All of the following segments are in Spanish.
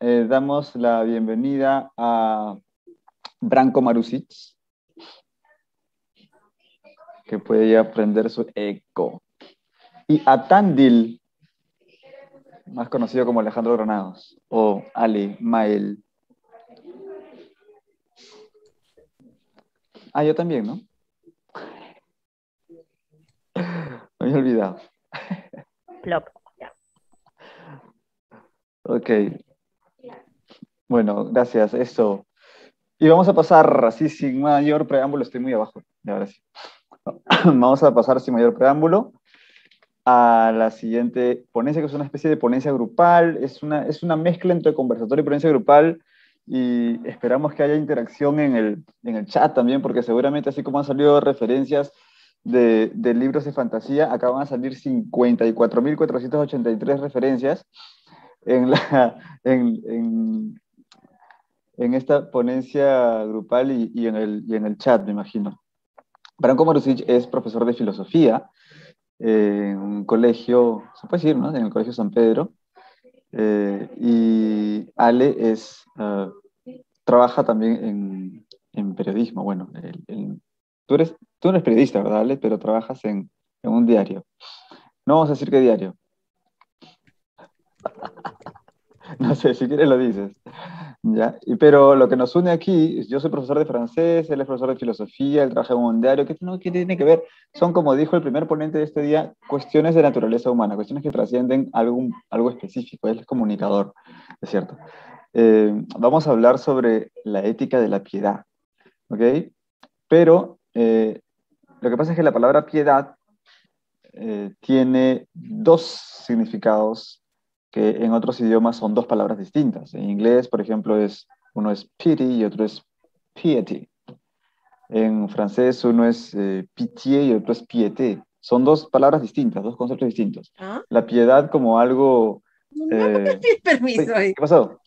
eh, damos la bienvenida a Branko Marusic, que puede ya aprender su eco. Y a Tandil, más conocido como Alejandro Granados, o Ali Mael. Ah, yo también, ¿no? Me había olvidado. Plop. Ok. Bueno, gracias. Eso. Y vamos a pasar así sin mayor preámbulo. Estoy muy abajo. Y ahora sí. Vamos a pasar sin mayor preámbulo a la siguiente ponencia, que es una especie de ponencia grupal. Es una, es una mezcla entre conversatorio y ponencia grupal. Y esperamos que haya interacción en el, en el chat también, porque seguramente así como han salido referencias de, de libros de fantasía, acá van a salir 54.483 referencias en, la, en, en, en, esta ponencia grupal y, en el, chat, me imagino. Branko Marusic es profesor de filosofía en un colegio, se puede decir, ¿no? En el Colegio San Pedro. Eh, y Ale es, uh, trabaja también en, periodismo. Bueno, tú, eres, tú eres periodista, ¿verdad, Ale? Pero trabajas en, en un diario. No vamos a decir qué diario. no sé, si quieres lo dices. ¿Ya? Y, pero lo que nos une aquí, yo soy profesor de francés, él es profesor de filosofía, él trabaja en un diario, ¿qué, no, ¿qué tiene que ver? Son, como dijo el primer ponente de este día, cuestiones de naturaleza humana, cuestiones que trascienden algún, algo específico, él es comunicador, es cierto. Eh, vamos a hablar sobre la ética de la piedad, ¿ok? Pero eh, lo que pasa es que la palabra piedad eh, tiene dos significados que en otros idiomas son dos palabras distintas. En inglés, por ejemplo, es, uno es pity y otro es piety. En francés uno es eh, pitié y otro es piété. Son dos palabras distintas, dos conceptos distintos. ¿Ah? La piedad como algo... Eh... permiso ahí. ¿Qué pasó?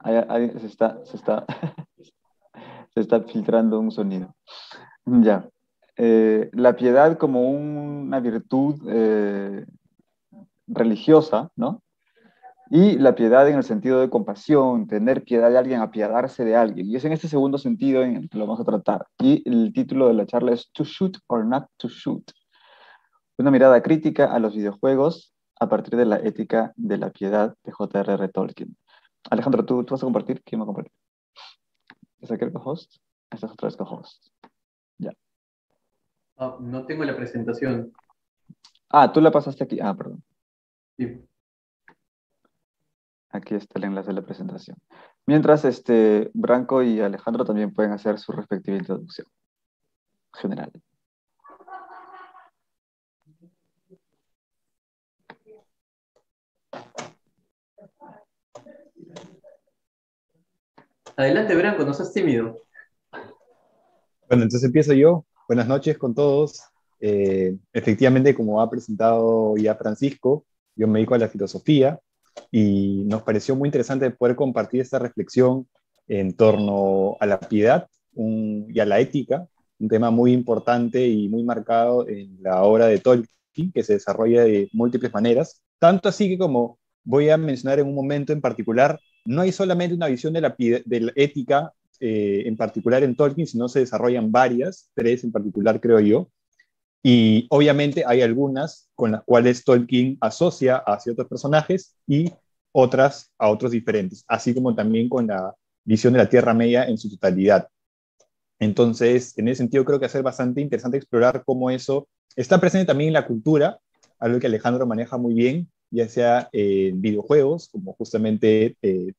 Ahí, ahí se, está, se, está, se está filtrando un sonido. Ya. Eh, la piedad como un, una virtud eh, religiosa, ¿no? Y la piedad en el sentido de compasión, tener piedad de alguien, apiadarse de alguien. Y es en este segundo sentido en el que lo vamos a tratar. Y el título de la charla es To Shoot or Not to Shoot. Una mirada crítica a los videojuegos a partir de la ética de la piedad de J.R.R. Tolkien. Alejandro, ¿tú, ¿tú, vas a compartir? ¿Quién va a compartir? ¿Es aquel co-host? Esta es otra vez co-host. Ya. Oh, no tengo la presentación. Ah, tú la pasaste aquí. Ah, perdón. Sí. Aquí está el enlace de la presentación. Mientras, este, Branco y Alejandro también pueden hacer su respectiva introducción general. Adelante, Branco, no seas tímido. Bueno, entonces empiezo yo. Buenas noches con todos. Eh, efectivamente, como ha presentado ya Francisco, yo me dedico a la filosofía y nos pareció muy interesante poder compartir esta reflexión en torno a la piedad y a la ética, un tema muy importante y muy marcado en la obra de Tolkien, que se desarrolla de múltiples maneras, tanto así que como voy a mencionar en un momento en particular, no hay solamente una visión de la, de la ética eh, en particular en Tolkien, sino se desarrollan varias, tres en particular creo yo, y obviamente hay algunas con las cuales Tolkien asocia a ciertos personajes y otras a otros diferentes, así como también con la visión de la Tierra Media en su totalidad. Entonces, en ese sentido, creo que va a ser bastante interesante explorar cómo eso está presente también en la cultura, algo que Alejandro maneja muy bien, ya sea en videojuegos, como justamente eh,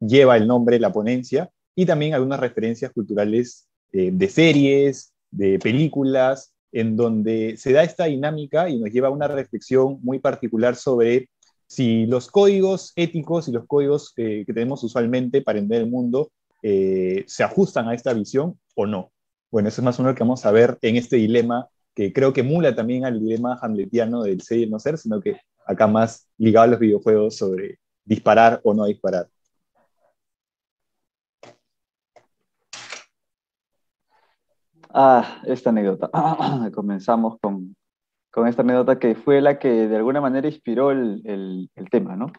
lleva el nombre la ponencia, y también algunas referencias culturales eh, de series, de películas, en donde se da esta dinámica y nos lleva a una reflexión muy particular sobre si los códigos éticos y los códigos eh, que tenemos usualmente para entender el mundo eh, se ajustan a esta visión o no. Bueno, eso es más o menos lo que vamos a ver en este dilema que creo que emula también al dilema hamletiano del ser y no ser, sino que acá más ligado a los videojuegos sobre disparar o no disparar. Ah, esta anécdota. Comenzamos con, con, esta anécdota que fue la que de alguna manera inspiró el, el, el tema, ¿no?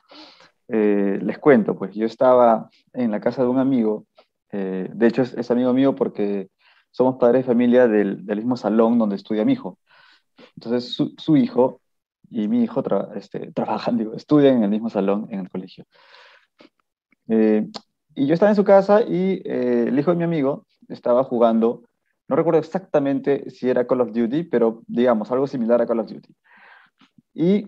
eh, les cuento, pues yo estaba en la casa de un amigo, eh, de hecho es, amigo mío porque somos padres de familia del, mismo salón donde estudia mi hijo. Entonces su, hijo y mi hijo este, trabajan, digo, estudian en el mismo salón en el colegio. Eh, y yo estaba en su casa y el hijo de mi amigo estaba jugando, no recuerdo exactamente si era Call of Duty, pero digamos, algo similar a Call of Duty. Y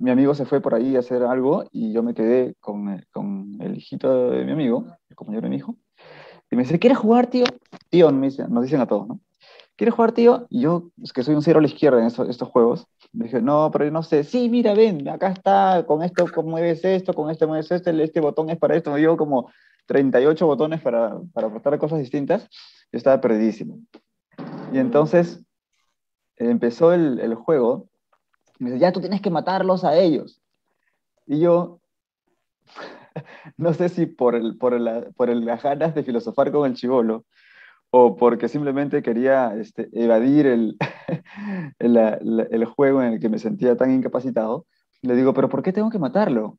mi amigo se fue por ahí a hacer algo y yo me quedé con, eh, con el hijito de mi amigo, el compañero de mi hijo, y me dice, ¿quieres jugar, tío? Tío, me dice, nos dicen a todos, ¿no? ¿Quieres jugar, tío? Y yo, es que soy un cero a la izquierda en estos, juegos, me dije, no, pero yo no sé, sí, mira, ven, acá está, con esto mueves esto, con esto mueves esto, este botón es para esto, me dio como 38 botones para, para cosas distintas, yo estaba perdidísimo. Y entonces empezó el, el juego me dice, ya tú tienes que matarlos a ellos. Y yo, no sé si por, el, por, por las ganas de filosofar con el chivolo, o porque simplemente quería este, evadir el, el, el, juego en el que me sentía tan incapacitado, le digo, pero ¿por qué tengo que matarlo?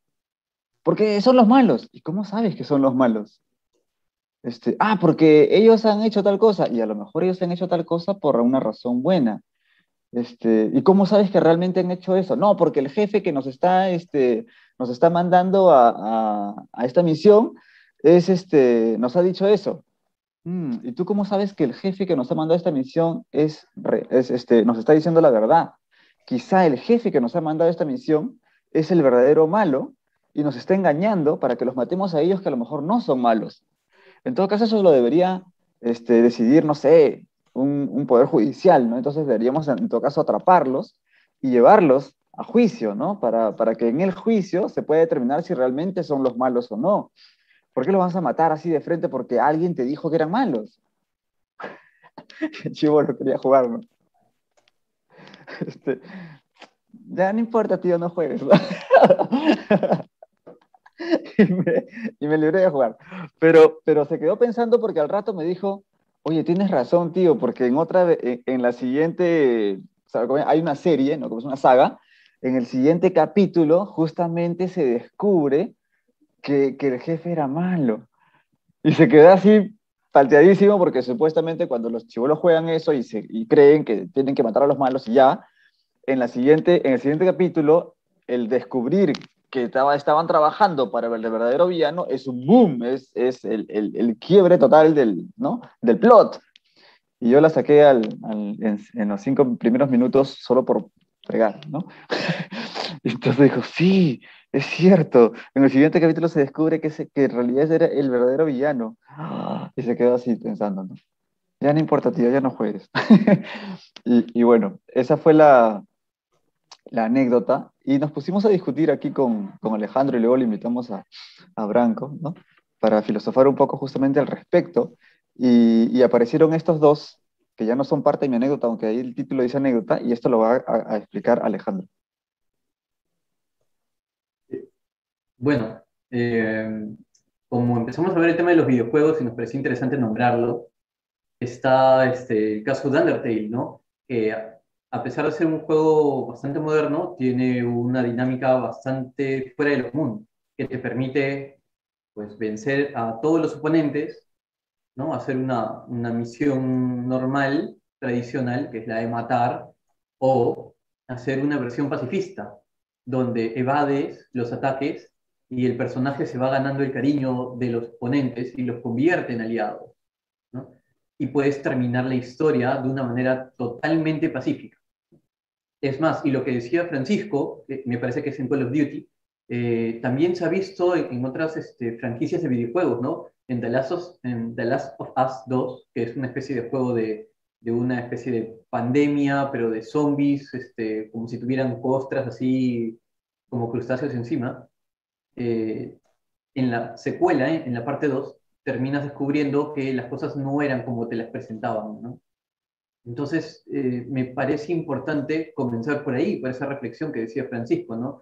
Porque son los malos. ¿Y cómo sabes que son los malos? Este, ah, porque ellos han hecho tal cosa, y a lo mejor ellos han hecho tal cosa por una razón buena. Este, ¿Y cómo sabes que realmente han hecho eso? No, porque el jefe que nos está, este, nos está mandando a, a, esta misión es, este, nos ha dicho eso. Mm, ¿Y tú cómo sabes que el jefe que nos ha mandado esta misión es, es, este, nos está diciendo la verdad? Quizá el jefe que nos ha mandado esta misión es el verdadero malo y nos está engañando para que los matemos a ellos que a lo mejor no son malos. En todo caso, eso lo debería este, decidir, no sé, un, poder judicial, ¿no? Entonces deberíamos en todo caso atraparlos y llevarlos a juicio, ¿no? Para, para que en el juicio se pueda determinar si realmente son los malos o no. ¿Por qué los vas a matar así de frente porque alguien te dijo que eran malos? Chivo no quería jugar, ¿no? Este, ya no importa, tío, no juegues. y, me, y, me, libré de jugar. Pero, pero se quedó pensando porque al rato me dijo, Oye, tienes razón, tío, porque en otra, en, la siguiente, hay una serie, ¿no? Como es una saga, en el siguiente capítulo justamente se descubre que, que el jefe era malo. Y se queda así palteadísimo porque supuestamente cuando los chivolos juegan eso y, se, y creen que tienen que matar a los malos y ya, en, la siguiente, en el siguiente capítulo, el descubrir que estaba, estaban trabajando para el verdadero villano es un boom, es, es el, el, el, quiebre total del, ¿no? del plot. Y yo la saqué al, al, en, los cinco primeros minutos solo por fregar, ¿no? entonces dijo, sí, es cierto. En el siguiente capítulo se descubre que, se, que en realidad era el verdadero villano. Y se quedó así pensando, ¿no? Ya no importa, tío, ya no juegues. y, y bueno, esa fue la, la anécdota y nos pusimos a discutir aquí con, con Alejandro y luego le invitamos a, a Branco, ¿no? Para filosofar un poco justamente al respecto y, y, aparecieron estos dos que ya no son parte de mi anécdota, aunque ahí el título dice anécdota y esto lo va a, explicar Alejandro. Bueno, eh, como empezamos a ver el tema de los videojuegos y nos pareció interesante nombrarlo, está este, el caso de Undertale, ¿no? Que a pesar de ser un juego bastante moderno, tiene una dinámica bastante fuera de lo común, que te permite pues, vencer a todos los oponentes, ¿no? hacer una, una misión normal, tradicional, que es la de matar, o hacer una versión pacifista, donde evades los ataques y el personaje se va ganando el cariño de los oponentes y los convierte en aliados. ¿no? Y puedes terminar la historia de una manera totalmente pacífica. Es más, y lo que decía Francisco, me parece que es en Call of Duty, eh, también se ha visto en, otras este, franquicias de videojuegos, ¿no? En The, Last of, Us 2, que es una especie de juego de, de una especie de pandemia, pero de zombies, este, como si tuvieran costras así como crustáceos encima. Eh, en la secuela, eh, en la parte 2, terminas descubriendo que las cosas no eran como te las presentaban, ¿no? Entonces, eh, me parece importante comenzar por ahí, por esa reflexión que decía Francisco, ¿no?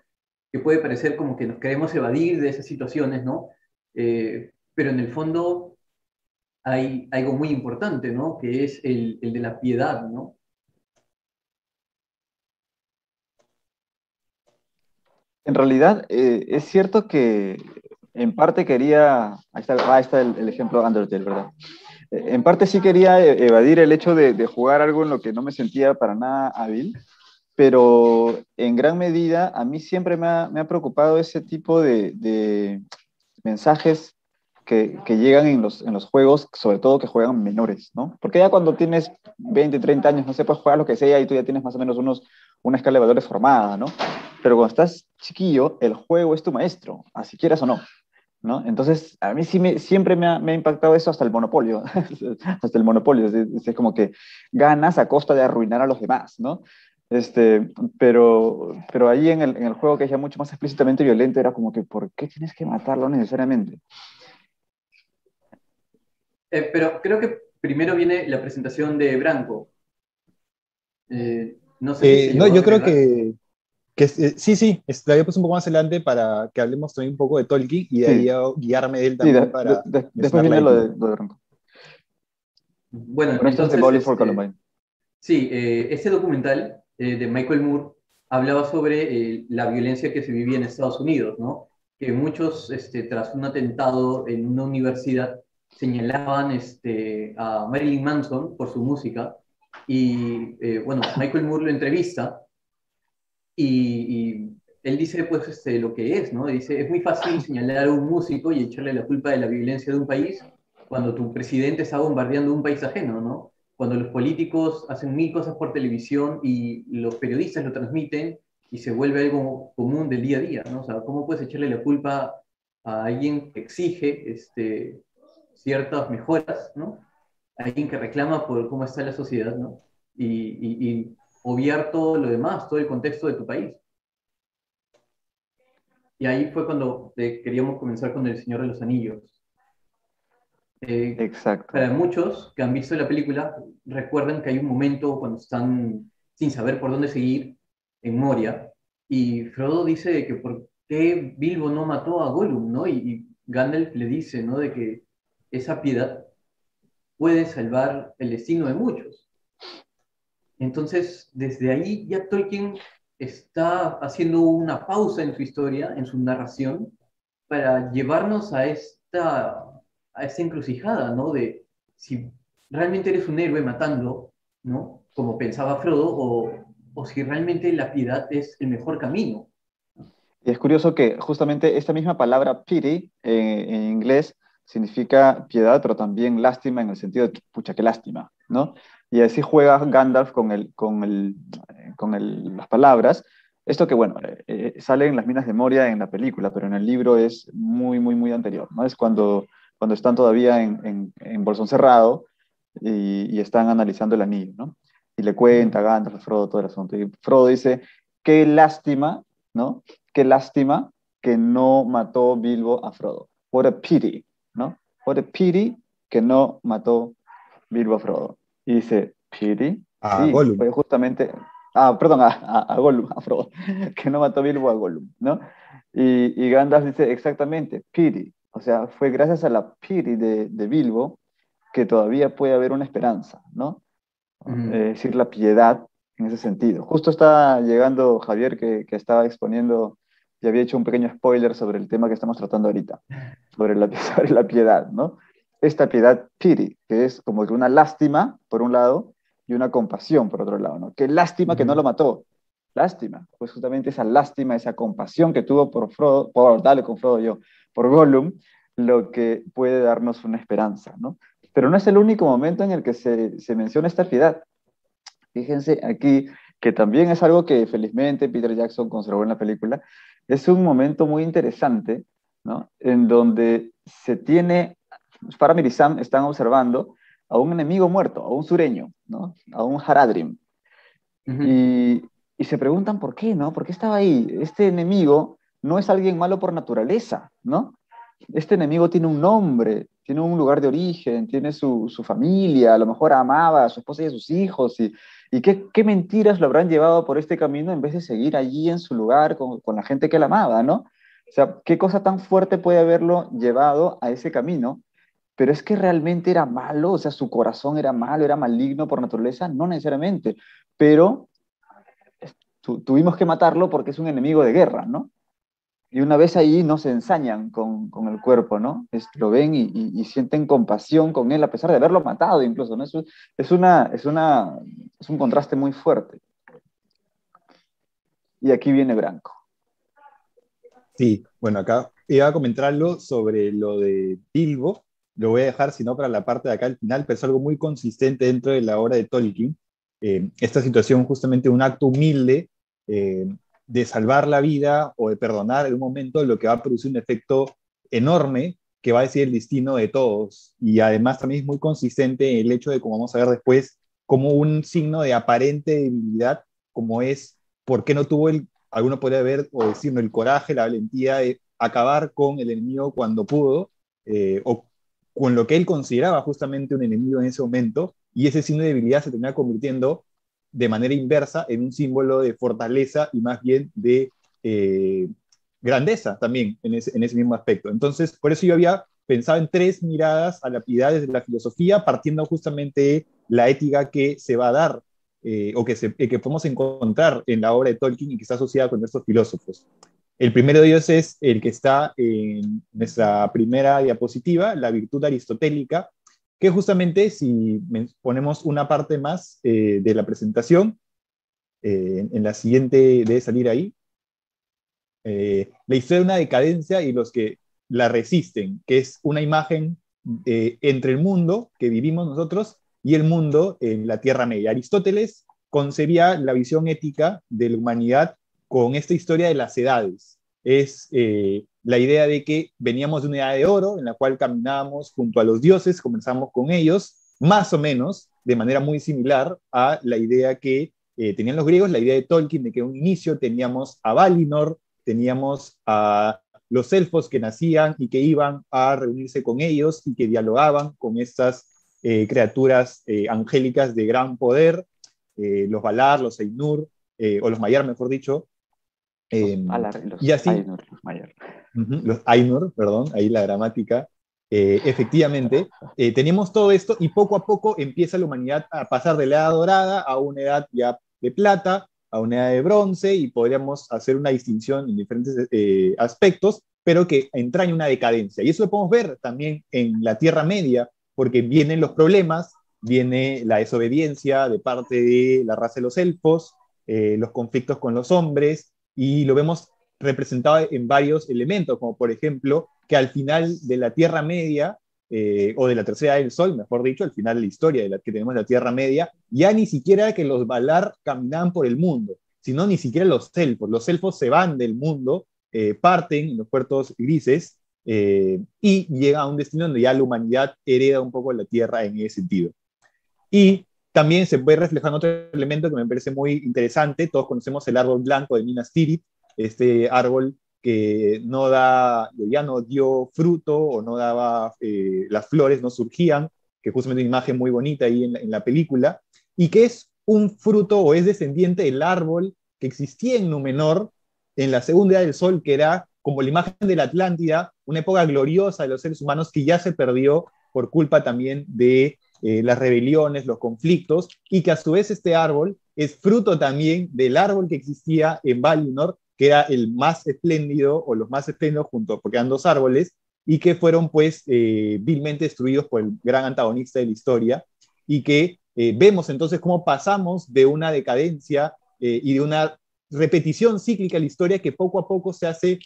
Que puede parecer como que nos queremos evadir de esas situaciones, ¿no? Eh, pero en el fondo hay algo muy importante, ¿no? Que es el, el de la piedad, ¿no? En realidad, eh, es cierto que en parte quería, ahí está, el, ejemplo Undertale, ¿verdad? Eh, en parte sí quería e, evadir el hecho de, jugar algo en lo que no me sentía para nada hábil, pero en gran medida a mí siempre me ha, preocupado ese tipo de, mensajes que, llegan en los, en los juegos, sobre todo que juegan menores, ¿no? Porque ya cuando tienes 20, 30 años, no sé, puedes jugar lo que sea y tú ya tienes más o menos unos, una escala de valores formada, ¿no? Pero cuando estás chiquillo, el juego es tu maestro, así quieras o no. ¿No? Entonces, a mí sí me, siempre me ha, me ha, impactado eso hasta el monopolio, hasta el monopolio, es, como que ganas a costa de arruinar a los demás, ¿no? Este, pero, pero ahí en el, en el juego que es ya mucho más explícitamente violento era como que, ¿por qué tienes que matarlo necesariamente? Eh, pero creo que primero viene la presentación de Branco. Eh, no sé. no, yo creo que eh, sí, sí, la había puesto un poco más adelante para que hablemos también un poco de Tolkien y de ahí guiarme de él también para... después viene lo de, lo de Bueno, entonces... Este, sí, eh, este documental eh, de Michael Moore hablaba sobre la violencia que se vivía en Estados Unidos, ¿no? Que muchos, este, tras un atentado en una universidad, señalaban este, a Marilyn Manson por su música y, bueno, Michael Moore lo entrevista y, él dice pues este, lo que es, ¿no? Dice, es muy fácil señalar a un músico y echarle la culpa de la violencia de un país cuando tu presidente está bombardeando un país ajeno, ¿no? Cuando los políticos hacen mil cosas por televisión y los periodistas lo transmiten y se vuelve algo común del día a día, ¿no? O sea, ¿cómo puedes echarle la culpa a alguien que exige este, ciertas mejoras, ¿no? A alguien que reclama por cómo está la sociedad, ¿no? Y, y obviar todo lo demás, todo el contexto de tu país. Y ahí fue cuando eh, queríamos comenzar con El Señor de los Anillos. Eh, Exacto. Para muchos que han visto la película, recuerdan que hay un momento cuando están sin saber por dónde seguir en Moria, y Frodo dice que por qué Bilbo no mató a Gollum, ¿no? Y, y Gandalf le dice, ¿no? De que esa piedad puede salvar el destino de muchos. Entonces, desde ahí ya Tolkien está haciendo una pausa en su historia, en su narración, para llevarnos a esta, a esta encrucijada, ¿no? De si realmente eres un héroe matando, ¿no? Como pensaba Frodo, o, si realmente la piedad es el mejor camino. Es curioso que justamente esta misma palabra pity eh, en inglés significa piedad, pero también lástima en el sentido de, pucha, qué lástima, ¿no? Y así juega Gandalf con, el, con, el, con el, las palabras. Esto que, bueno, eh, eh, sale en las minas de Moria en la película, pero en el libro es muy, muy, muy anterior, ¿no? Es cuando, cuando están todavía en, en, en Bolsón Cerrado y, y, están analizando el anillo, ¿no? Y le cuenta Gandalf, a Frodo, todo el asunto. Y Frodo dice, qué lástima, ¿no? Qué lástima que no mató Bilbo a Frodo. What a pity, ¿no? What a pity que no mató Bilbo a Frodo. Y dice, ¿Pity? A sí, Gollum. Fue justamente, ah, perdón, a, a, Gollum, a Frodo, que no mató Bilbo a Gollum, ¿no? Y, y Gandalf dice exactamente, Pity. O sea, fue gracias a la Pity de, de Bilbo que todavía puede haber una esperanza, ¿no? Es decir, la piedad en ese sentido. Justo está llegando Javier que, que estaba exponiendo y había hecho un pequeño spoiler sobre el tema que estamos tratando ahorita, sobre la, sobre la piedad, ¿no? Esta piedad piri, que es como que una lástima, por un lado, y una compasión, por otro lado, ¿no? Qué lástima que no lo mató. Lástima, pues justamente esa lástima, esa compasión que tuvo por Frodo, por darle con Frodo yo, por Gollum, lo que puede darnos una esperanza, ¿no? Pero no es el único momento en el que se, se menciona esta piedad. Fíjense aquí que también es algo que felizmente Peter Jackson conservó en la película, es un momento muy interesante, ¿no? En donde se tiene Faramir y Sam están observando a un enemigo muerto, a un sureño, ¿no? a un Haradrim. y, y, se preguntan por qué, ¿no? ¿Por qué estaba ahí? Este enemigo no es alguien malo por naturaleza, ¿no? Este enemigo tiene un nombre, tiene un lugar de origen, tiene su, su familia, a lo mejor amaba a su esposa y a sus hijos, y, y qué, qué, mentiras lo habrán llevado por este camino en vez de seguir allí en su lugar con, con la gente que él amaba, ¿no? O sea, ¿qué cosa tan fuerte puede haberlo llevado a ese camino pero es que realmente era malo, o sea, su corazón era malo, era maligno por naturaleza, no necesariamente, pero tuvimos que matarlo porque es un enemigo de guerra, ¿no? y una vez ahí no se ensañan con, el cuerpo, ¿no? lo ven y, sienten compasión con él a pesar de haberlo matado incluso, ¿no? Es, es, una, es, una, es un contraste muy fuerte. Y aquí viene Branco. Sí, bueno, acá iba a comentarlo sobre lo de Bilbo, lo voy a dejar, sino para la parte de acá al final, pero es algo muy consistente dentro de la obra de Tolkien. Eh, esta situación, justamente un acto humilde eh, de salvar la vida o de perdonar en un momento, lo que va a producir un efecto enorme que va a decir el destino de todos. Y además también es muy consistente el hecho de, como vamos a ver después, como un signo de aparente debilidad, como es, ¿por qué no tuvo el, alguno podría ver o decirnos el coraje, la valentía de acabar con el enemigo cuando pudo, eh, o con lo que él consideraba justamente un enemigo en ese momento, y ese signo de debilidad se termina convirtiendo de manera inversa en un símbolo de fortaleza y más bien de eh, grandeza también en ese, en ese mismo aspecto. Entonces, por eso yo había pensado en tres miradas a la piedad desde la filosofía, partiendo justamente de la ética que se va a dar eh, o que, se, que podemos encontrar en la obra de Tolkien y que está asociada con estos filósofos. El primero de ellos es el que está en nuestra primera diapositiva, la virtud aristotélica, que justamente si ponemos una parte más eh, de la presentación, eh, en la siguiente debe salir ahí, eh, la historia de una decadencia y los que la resisten, que es una imagen entre el mundo que vivimos nosotros y el mundo en la Tierra Media. Aristóteles concebía la visión ética de la humanidad con esta historia de las edades. Es eh, la idea de que veníamos de una edad de oro en la cual caminábamos junto a los dioses, comenzamos con ellos, más o menos de manera muy similar a la idea que eh, tenían los griegos, la idea de Tolkien de que en un inicio teníamos a Valinor, teníamos a los elfos que nacían y que iban a reunirse con ellos y que dialogaban con estas eh, criaturas angélicas de gran poder, los Valar, los Ainur, o los Mayar, mejor dicho, Em, los y así, Ainur, los Ainur, perdón, ahí la gramática. Eh, efectivamente, eh, tenemos todo esto y poco a poco empieza la humanidad a pasar de la edad dorada a una edad ya de plata, a una edad de bronce y podríamos hacer una distinción en diferentes eh, aspectos, pero que entraña una decadencia. Y eso lo podemos ver también en la Tierra Media, porque vienen los problemas, viene la desobediencia de parte de la raza de los elfos, los conflictos con los hombres, y lo vemos representado en varios elementos, como por ejemplo que al final de la Tierra Media, eh, o de la tercera del Sol, mejor dicho, al final de la historia de la que tenemos la Tierra Media, ya ni siquiera que los Valar caminaban por el mundo, sino ni siquiera los elfos. Los elfos se van del mundo, eh, parten en los puertos grises eh, y llega a un destino donde ya la humanidad hereda un poco la Tierra en ese sentido. Y también se puede reflejar otro elemento que me parece muy interesante. Todos conocemos el árbol blanco de Minas Tirith, este árbol que no da, ya no dio fruto o no daba, eh, las flores no surgían, que justamente una imagen muy bonita ahí en la, película, y que es un fruto o es descendiente del árbol que existía en Númenor en la segunda edad del sol, que era como la imagen de la Atlántida, una época gloriosa de los seres humanos que ya se perdió por culpa también de eh, las rebeliones, los conflictos, y que a su vez este árbol es fruto también del árbol que existía en Valinor, que era el más espléndido o los más espléndidos juntos, porque eran dos árboles, y que fueron pues eh, vilmente destruidos por el gran antagonista de la historia, y que eh, vemos entonces cómo pasamos de una decadencia y de una repetición cíclica de la historia que poco a poco se hace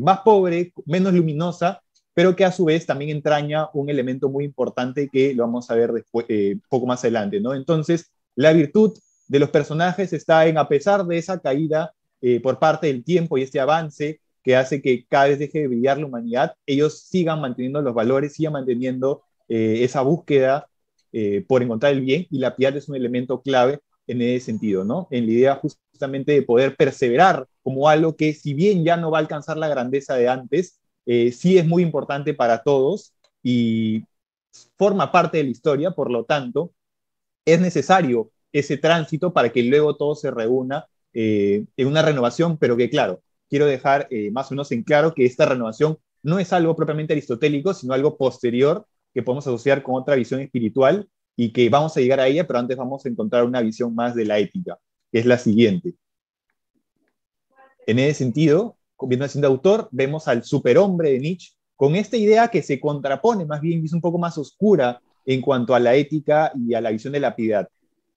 más pobre, menos luminosa, pero que a su vez también entraña un elemento muy importante que lo vamos a ver después, eh, poco más adelante, ¿no? Entonces, la virtud de los personajes está en, a pesar de esa caída eh, por parte del tiempo y este avance que hace que cada vez deje de brillar la humanidad, ellos sigan manteniendo los valores, sigan manteniendo eh, esa búsqueda por encontrar el bien, y la piedad es un elemento clave en ese sentido, ¿no? En la idea justamente de poder perseverar como algo que si bien ya no va a alcanzar la grandeza de antes, eh, sí es muy importante para todos y forma parte de la historia, por lo tanto, es necesario ese tránsito para que luego todo se reúna eh, en una renovación, pero que claro, quiero dejar eh, más o menos en claro que esta renovación no es algo propiamente aristotélico, sino algo posterior que podemos asociar con otra visión espiritual y que vamos a llegar a ella, pero antes vamos a encontrar una visión más de la ética, que es la siguiente. En ese sentido, viendo siendo autor, vemos al superhombre de Nietzsche con esta idea que se contrapone, más bien es un poco más oscura en cuanto a la ética y a la visión de la piedad.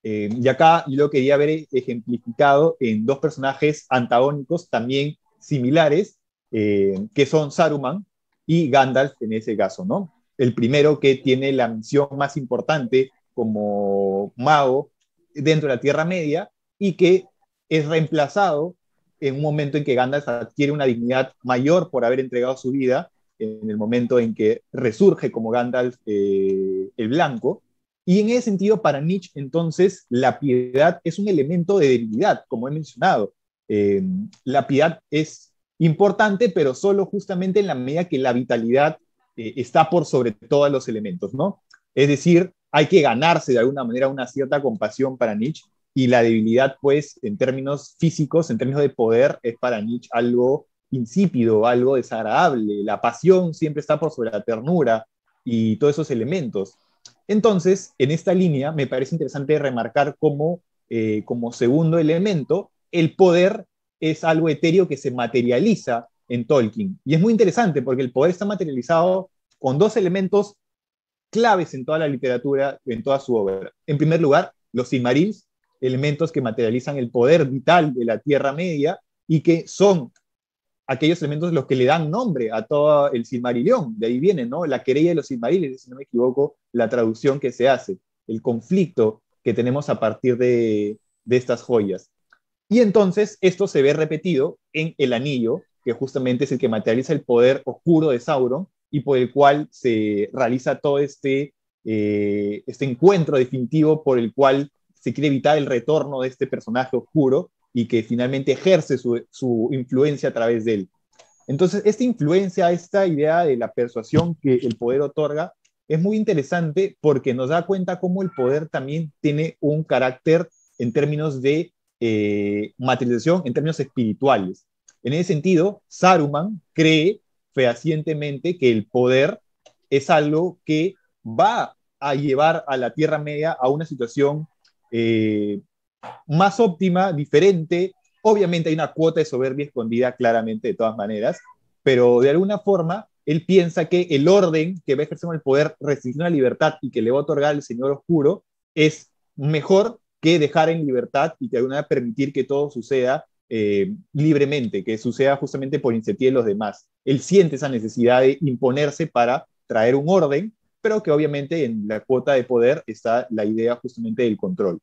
Eh, y acá yo lo quería ver ejemplificado en dos personajes antagónicos también similares, eh, que son Saruman y Gandalf en ese caso, ¿no? El primero que tiene la misión más importante como mago dentro de la Tierra Media y que es reemplazado en un momento en que Gandalf adquiere una dignidad mayor por haber entregado su vida, en el momento en que resurge como Gandalf eh, el Blanco. Y en ese sentido, para Nietzsche, entonces, la piedad es un elemento de debilidad, como he mencionado. Eh, la piedad es importante, pero solo justamente en la medida que la vitalidad eh, está por sobre todos los elementos, ¿no? Es decir, hay que ganarse de alguna manera una cierta compasión para Nietzsche y la debilidad, pues, en términos físicos, en términos de poder, es para Nietzsche algo insípido, algo desagradable. La pasión siempre está por sobre la ternura y todos esos elementos. Entonces, en esta línea me parece interesante remarcar cómo, eh, como segundo elemento, el poder es algo etéreo que se materializa en Tolkien. Y es muy interesante porque el poder está materializado con dos elementos claves en toda la literatura, en toda su obra. En primer lugar, los Silmarils, elementos que materializan el poder vital de la Tierra Media y que son aquellos elementos los que le dan nombre a todo el Silmarillion. De ahí viene, ¿no? La querella de los Silmarils, si no me equivoco, la traducción que se hace, el conflicto que tenemos a partir de, de estas joyas. Y entonces esto se ve repetido en el anillo, que justamente es el que materializa el poder oscuro de Sauron y por el cual se realiza todo este, eh, este encuentro definitivo por el cual se quiere evitar el retorno de este personaje oscuro y que finalmente ejerce su, influencia a través de él. Entonces, esta influencia, esta idea de la persuasión que el poder otorga, es muy interesante porque nos da cuenta cómo el poder también tiene un carácter en términos de eh, materialización, en términos espirituales. En ese sentido, Saruman cree fehacientemente que el poder es algo que va a llevar a la Tierra Media a una situación eh, más óptima, diferente. Obviamente hay una cuota de soberbia escondida claramente de todas maneras, pero de alguna forma él piensa que el orden que va a ejercer el poder restringir la libertad y que le va a otorgar el Señor Oscuro es mejor que dejar en libertad y que de alguna manera permitir que todo suceda eh, libremente, que suceda justamente por iniciativa de los demás. Él siente esa necesidad de imponerse para traer un orden, pero que obviamente en la cuota de poder está la idea justamente del control.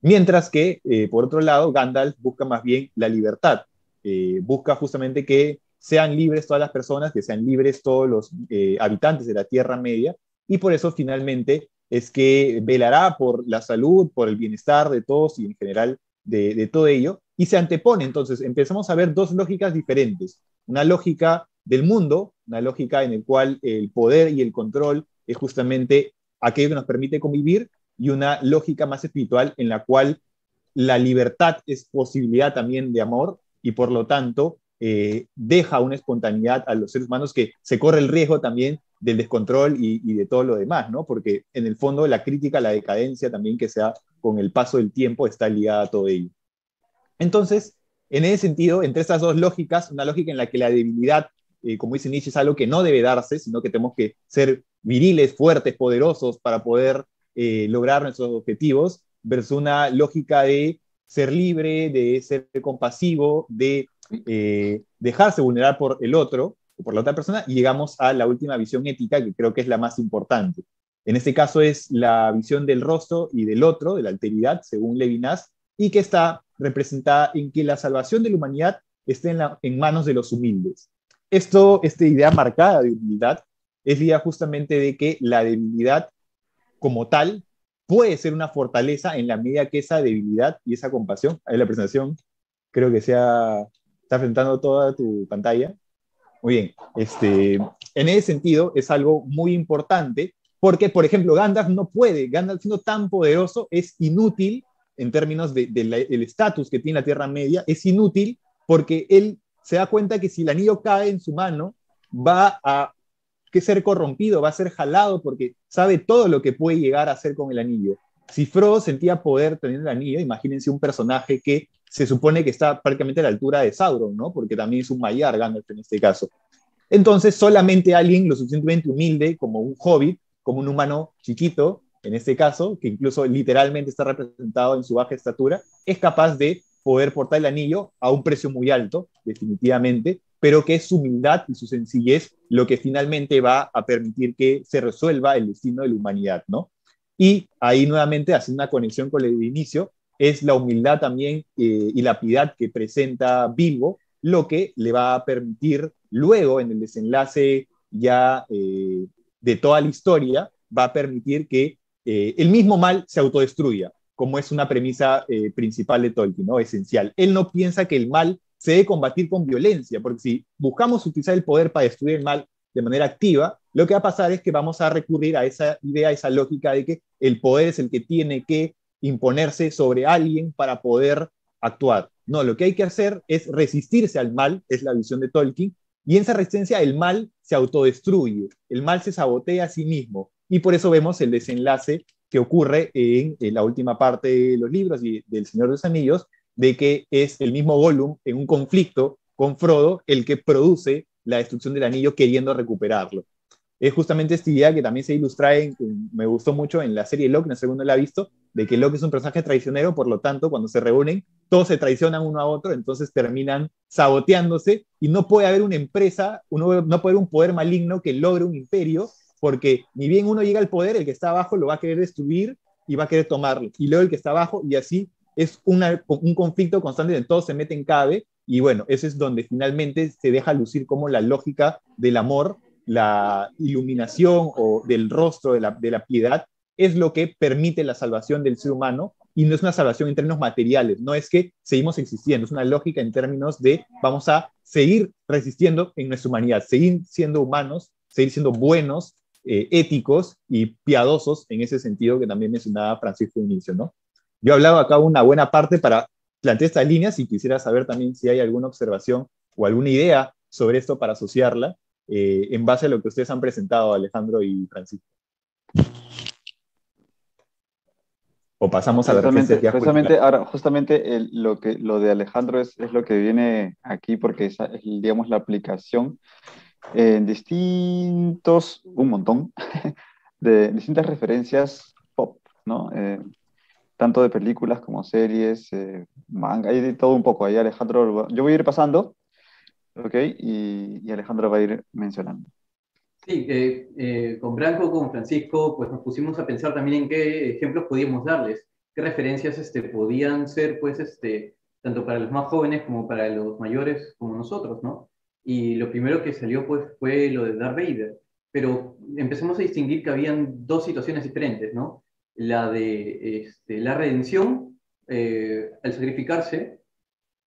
Mientras que, eh, por otro lado, Gandalf busca más bien la libertad, eh, busca justamente que sean libres todas las personas, que sean libres todos los habitantes de la Tierra Media, y por eso finalmente es que velará por la salud, por el bienestar de todos y en general de, todo ello, y se antepone. Entonces, empezamos a ver dos lógicas diferentes. Una lógica del mundo, una lógica en la cual el poder y el control es justamente aquello que nos permite convivir, y una lógica más espiritual en la cual la libertad es posibilidad también de amor y por lo tanto eh, deja una espontaneidad a los seres humanos que se corre el riesgo también del descontrol y, de todo lo demás, ¿no? Porque en el fondo la crítica, la decadencia también que se da con el paso del tiempo está ligada a todo ello. Entonces, en ese sentido, entre estas dos lógicas, una lógica en la que la debilidad, eh, como dice Nietzsche, es algo que no debe darse, sino que tenemos que ser viriles, fuertes, poderosos para poder eh, lograr nuestros objetivos, versus una lógica de ser libre, de ser compasivo, de eh, dejarse vulnerar por el otro o por la otra persona, y llegamos a la última visión ética, que creo que es la más importante. En este caso es la visión del rostro y del otro, de la alteridad, según Levinas, y que está representada en que la salvación de la humanidad esté en, manos de los humildes. Esto, esta idea marcada de humildad, es idea justamente de que la debilidad como tal puede ser una fortaleza en la medida que esa debilidad y esa compasión, ahí la presentación creo que sea, está enfrentando toda tu pantalla. Muy bien, este, en ese sentido es algo muy importante porque, por ejemplo, Gandalf no puede, Gandalf siendo tan poderoso es inútil en términos del estatus que tiene la Tierra Media, es inútil porque él se da cuenta que si el anillo cae en su mano, va a que ser corrompido, va a ser jalado porque sabe todo lo que puede llegar a hacer con el anillo. Si Frodo sentía poder teniendo el anillo, imagínense un personaje que se supone que está prácticamente a la altura de Sauron, ¿no? Porque también es un Mayar Gandalf en este caso. Entonces, solamente alguien lo suficientemente humilde, como un hobbit, como un humano chiquito, en este caso, que incluso literalmente está representado en su baja estatura, es capaz de poder portar el anillo a un precio muy alto, definitivamente, pero que es su humildad y su sencillez lo que finalmente va a permitir que se resuelva el destino de la humanidad, ¿no? Y ahí nuevamente, haciendo una conexión con el inicio, es la humildad también eh, y la piedad que presenta Bilbo, lo que le va a permitir luego en el desenlace ya eh, de toda la historia, va a permitir que eh, el mismo mal se autodestruya, como es una premisa principal de Tolkien, ¿no? esencial. Él no piensa que el mal se debe combatir con violencia, porque si buscamos utilizar el poder para destruir el mal de manera activa, lo que va a pasar es que vamos a recurrir a esa idea, a esa lógica de que el poder es el que tiene que imponerse sobre alguien para poder actuar. No, lo que hay que hacer es resistirse al mal, es la visión de Tolkien, y en esa resistencia el mal se autodestruye, el mal se sabotea a sí mismo, y por eso vemos el desenlace que ocurre en, la última parte de los libros y del Señor de los Anillos, de que es el mismo Gollum en un conflicto con Frodo el que produce la destrucción del anillo queriendo recuperarlo. Es justamente esta idea que también se ilustra, en, me gustó mucho en la serie Locke, no sé si la ha visto, de que Locke es un personaje traicionero, por lo tanto, cuando se reúnen, todos se traicionan uno a otro, entonces terminan saboteándose y no puede haber una empresa, no puede haber un poder maligno que logre un imperio, porque ni bien uno llega al poder, el que está abajo lo va a querer destruir y va a querer tomarlo, y luego el que está abajo, y así es una, un conflicto constante donde todos se meten cabe, y bueno, eso es donde finalmente se deja lucir como la lógica del amor la iluminación o del rostro de la, piedad es lo que permite la salvación del ser humano y no es una salvación en términos materiales, no es que seguimos existiendo, es una lógica en términos de vamos a seguir resistiendo en nuestra humanidad, seguir siendo humanos, seguir siendo buenos, eh, éticos y piadosos en ese sentido que también mencionaba Francisco inicio, ¿no? Yo he hablado acá una buena parte para plantear estas líneas y quisiera saber también si hay alguna observación o alguna idea sobre esto para asociarla eh, en base a lo que ustedes han presentado, Alejandro y Francisco. O pasamos a la justamente, ahora, justamente lo, que, lo de Alejandro es, es, lo que viene aquí porque es, digamos, la aplicación en distintos, un montón, de distintas referencias pop, ¿no? Eh, tanto de películas como series, eh, manga, hay de todo un poco. Ahí Alejandro, yo voy a ir pasando ¿ok? Y, Alejandro va a ir mencionando. Sí, eh, eh, con Branco, con Francisco, pues nos pusimos a pensar también en qué ejemplos podíamos darles, qué referencias este, podían ser, pues, este, tanto para los más jóvenes como para los mayores como nosotros, ¿no? Y lo primero que salió, pues, fue lo de Darth Vader, pero empezamos a distinguir que habían dos situaciones diferentes, ¿no? La de este, la redención eh, al sacrificarse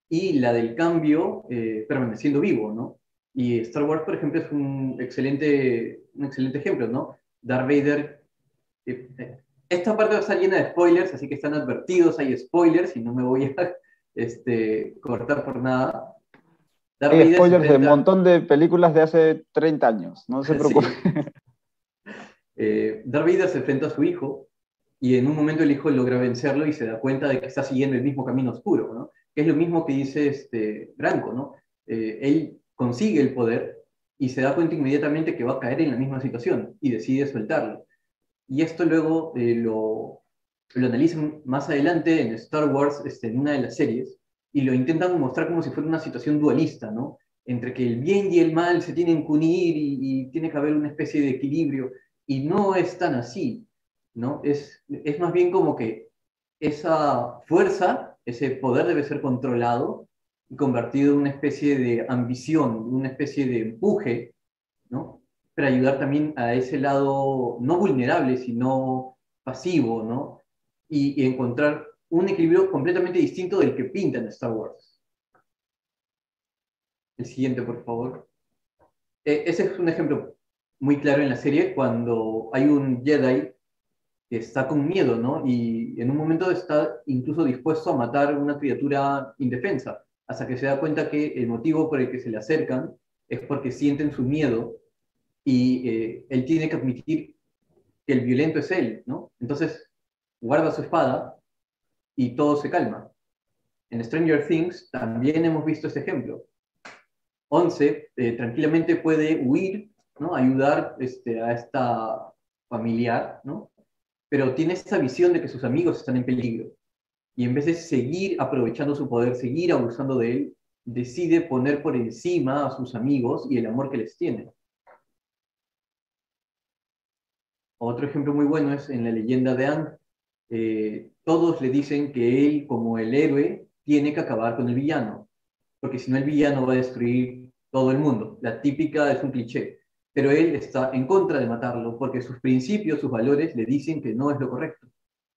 y la del cambio eh, permaneciendo vivo, ¿no? Y Star Wars, por ejemplo, es un excelente, un excelente ejemplo, ¿no? Darth Vader... Eh, eh, esta parte va a estar llena de spoilers, así que están advertidos, hay spoilers y no me voy a este, cortar por nada. Hay spoilers de un montón de películas de hace 30 años, no se preocupe. Darth Vader se enfrenta a su hijo y en un momento el hijo logra vencerlo y se da cuenta de que está siguiendo el mismo camino oscuro, ¿no? es lo mismo que dice este Branco, ¿no? Eh, él consigue el poder y se da cuenta inmediatamente que va a caer en la misma situación y decide soltarlo. Y esto luego eh, lo, lo analizan más adelante en Star Wars, este, en una de las series, y lo intentan mostrar como si fuera una situación dualista, ¿no? Entre que el bien y el mal se tienen que unir y, tiene que haber una especie de equilibrio, y no es tan así, ¿no? Es, es más bien como que esa fuerza ese poder debe ser controlado y convertido en una especie de ambición, una especie de empuje, ¿no? Para ayudar también a ese lado no vulnerable, sino pasivo, ¿no? Y, encontrar un equilibrio completamente distinto del que pinta en Star Wars. El siguiente, por favor. E, ese es un ejemplo muy claro en la serie cuando hay un Jedi que está con miedo, ¿no? Y en un momento está incluso dispuesto a matar una criatura indefensa, hasta que se da cuenta que el motivo por el que se le acercan es porque sienten su miedo y eh, él tiene que admitir que el violento es él, ¿no? Entonces guarda su espada y todo se calma. En Stranger Things también hemos visto este ejemplo. Once eh, tranquilamente puede huir, ¿no? ayudar este, a esta familiar, ¿no? pero tiene esta visión de que sus amigos están en peligro. Y en vez de seguir aprovechando su poder, seguir abusando de él, decide poner por encima a sus amigos y el amor que les tiene. Otro ejemplo muy bueno es en la leyenda de Ang. Eh, todos le dicen que él, como el héroe, tiene que acabar con el villano, porque si no el villano va a destruir todo el mundo. La típica es un cliché, pero él está en contra de matarlo porque sus principios, sus valores le dicen que no es lo correcto.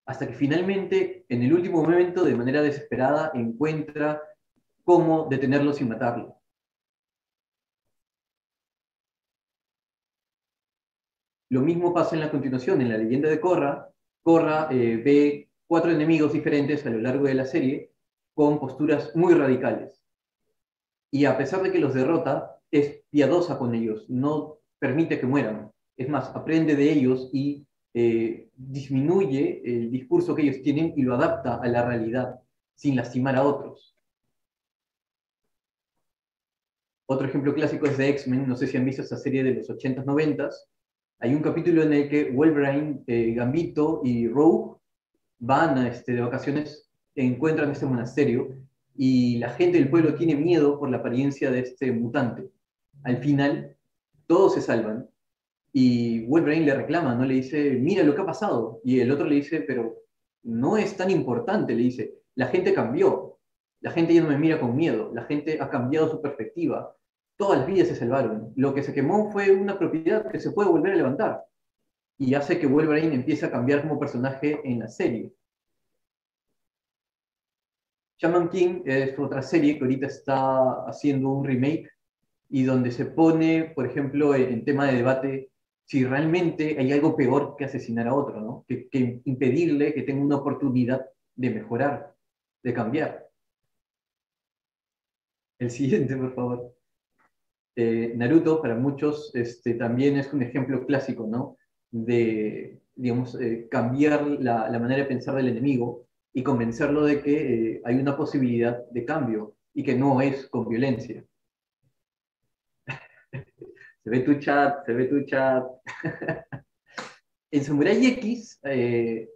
Hasta que finalmente, en el último momento, de manera desesperada, encuentra cómo detenerlo sin matarlo. Lo mismo pasa en la continuación, en la leyenda de Korra. Korra eh, ve cuatro enemigos diferentes a lo largo de la serie con posturas muy radicales. Y a pesar de que los derrota, es piadosa con ellos, no permite que mueran. Es más, aprende de ellos y eh, disminuye el discurso que ellos tienen y lo adapta a la realidad, sin lastimar a otros. Otro ejemplo clásico es de X-Men, no sé si han visto esa serie de los 80s, 90s, hay un capítulo en el que Wolverine, eh, Gambito y Rogue van a, este, de vacaciones, encuentran este monasterio y la gente del pueblo tiene miedo por la apariencia de este mutante. Al final, todos se salvan y Wolverine le reclama, no le dice, mira lo que ha pasado. Y el otro le dice, pero no es tan importante, le dice, la gente cambió, la gente ya no me mira con miedo, la gente ha cambiado su perspectiva, todas las vidas se salvaron. Lo que se quemó fue una propiedad que se puede volver a levantar. Y hace que Wolverine empiece a cambiar como personaje en la serie. Shaman King es otra serie que ahorita está haciendo un remake y donde se pone, por ejemplo, en tema de debate si realmente hay algo peor que asesinar a otro, ¿no? que, impedirle que tenga una oportunidad de mejorar, de cambiar. El siguiente, por favor. Eh, Naruto para muchos este, también es un ejemplo clásico, ¿no? De, digamos, eh, cambiar la, manera de pensar del enemigo y convencerlo de que eh, hay una posibilidad de cambio y que no es con violencia. se ve tu chat, se ve tu chat. en Samurai X hay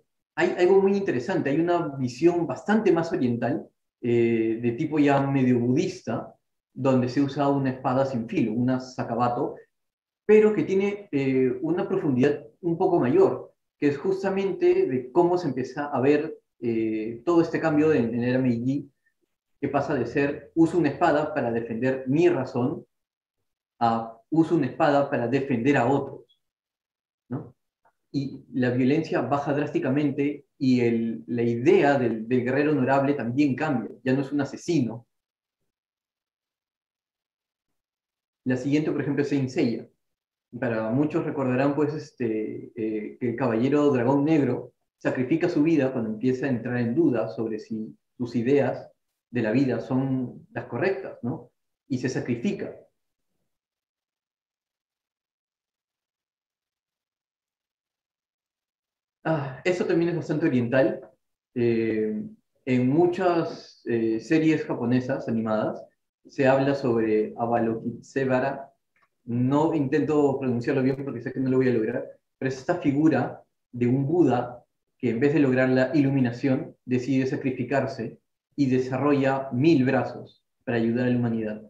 algo muy interesante, hay una visión bastante más oriental, de tipo ya medio budista, donde se usa una espada sin filo, una sakabato, pero que tiene eh, una profundidad un poco mayor, que es justamente de cómo se empieza a ver eh, todo este cambio en, en era Meiji, que pasa de ser uso una espada para defender mi razón a uso una espada para defender a otros. ¿no? Y la violencia baja drásticamente y el, la idea del, del guerrero honorable también cambia. Ya no es un asesino, La siguiente, por ejemplo, es Seiya. Para muchos recordarán pues, este, eh, que el caballero dragón negro sacrifica su vida cuando empieza a entrar en duda sobre si sus ideas de la vida son las correctas, ¿no? Y se sacrifica. Ah, eso también es bastante oriental. Eh, en muchas eh, series japonesas animadas se habla sobre Avalokitesvara. No intento pronunciarlo bien porque sé que no lo voy a lograr, pero es esta figura de un Buda que en vez de lograr la iluminación decide sacrificarse y desarrolla mil brazos para ayudar a la humanidad.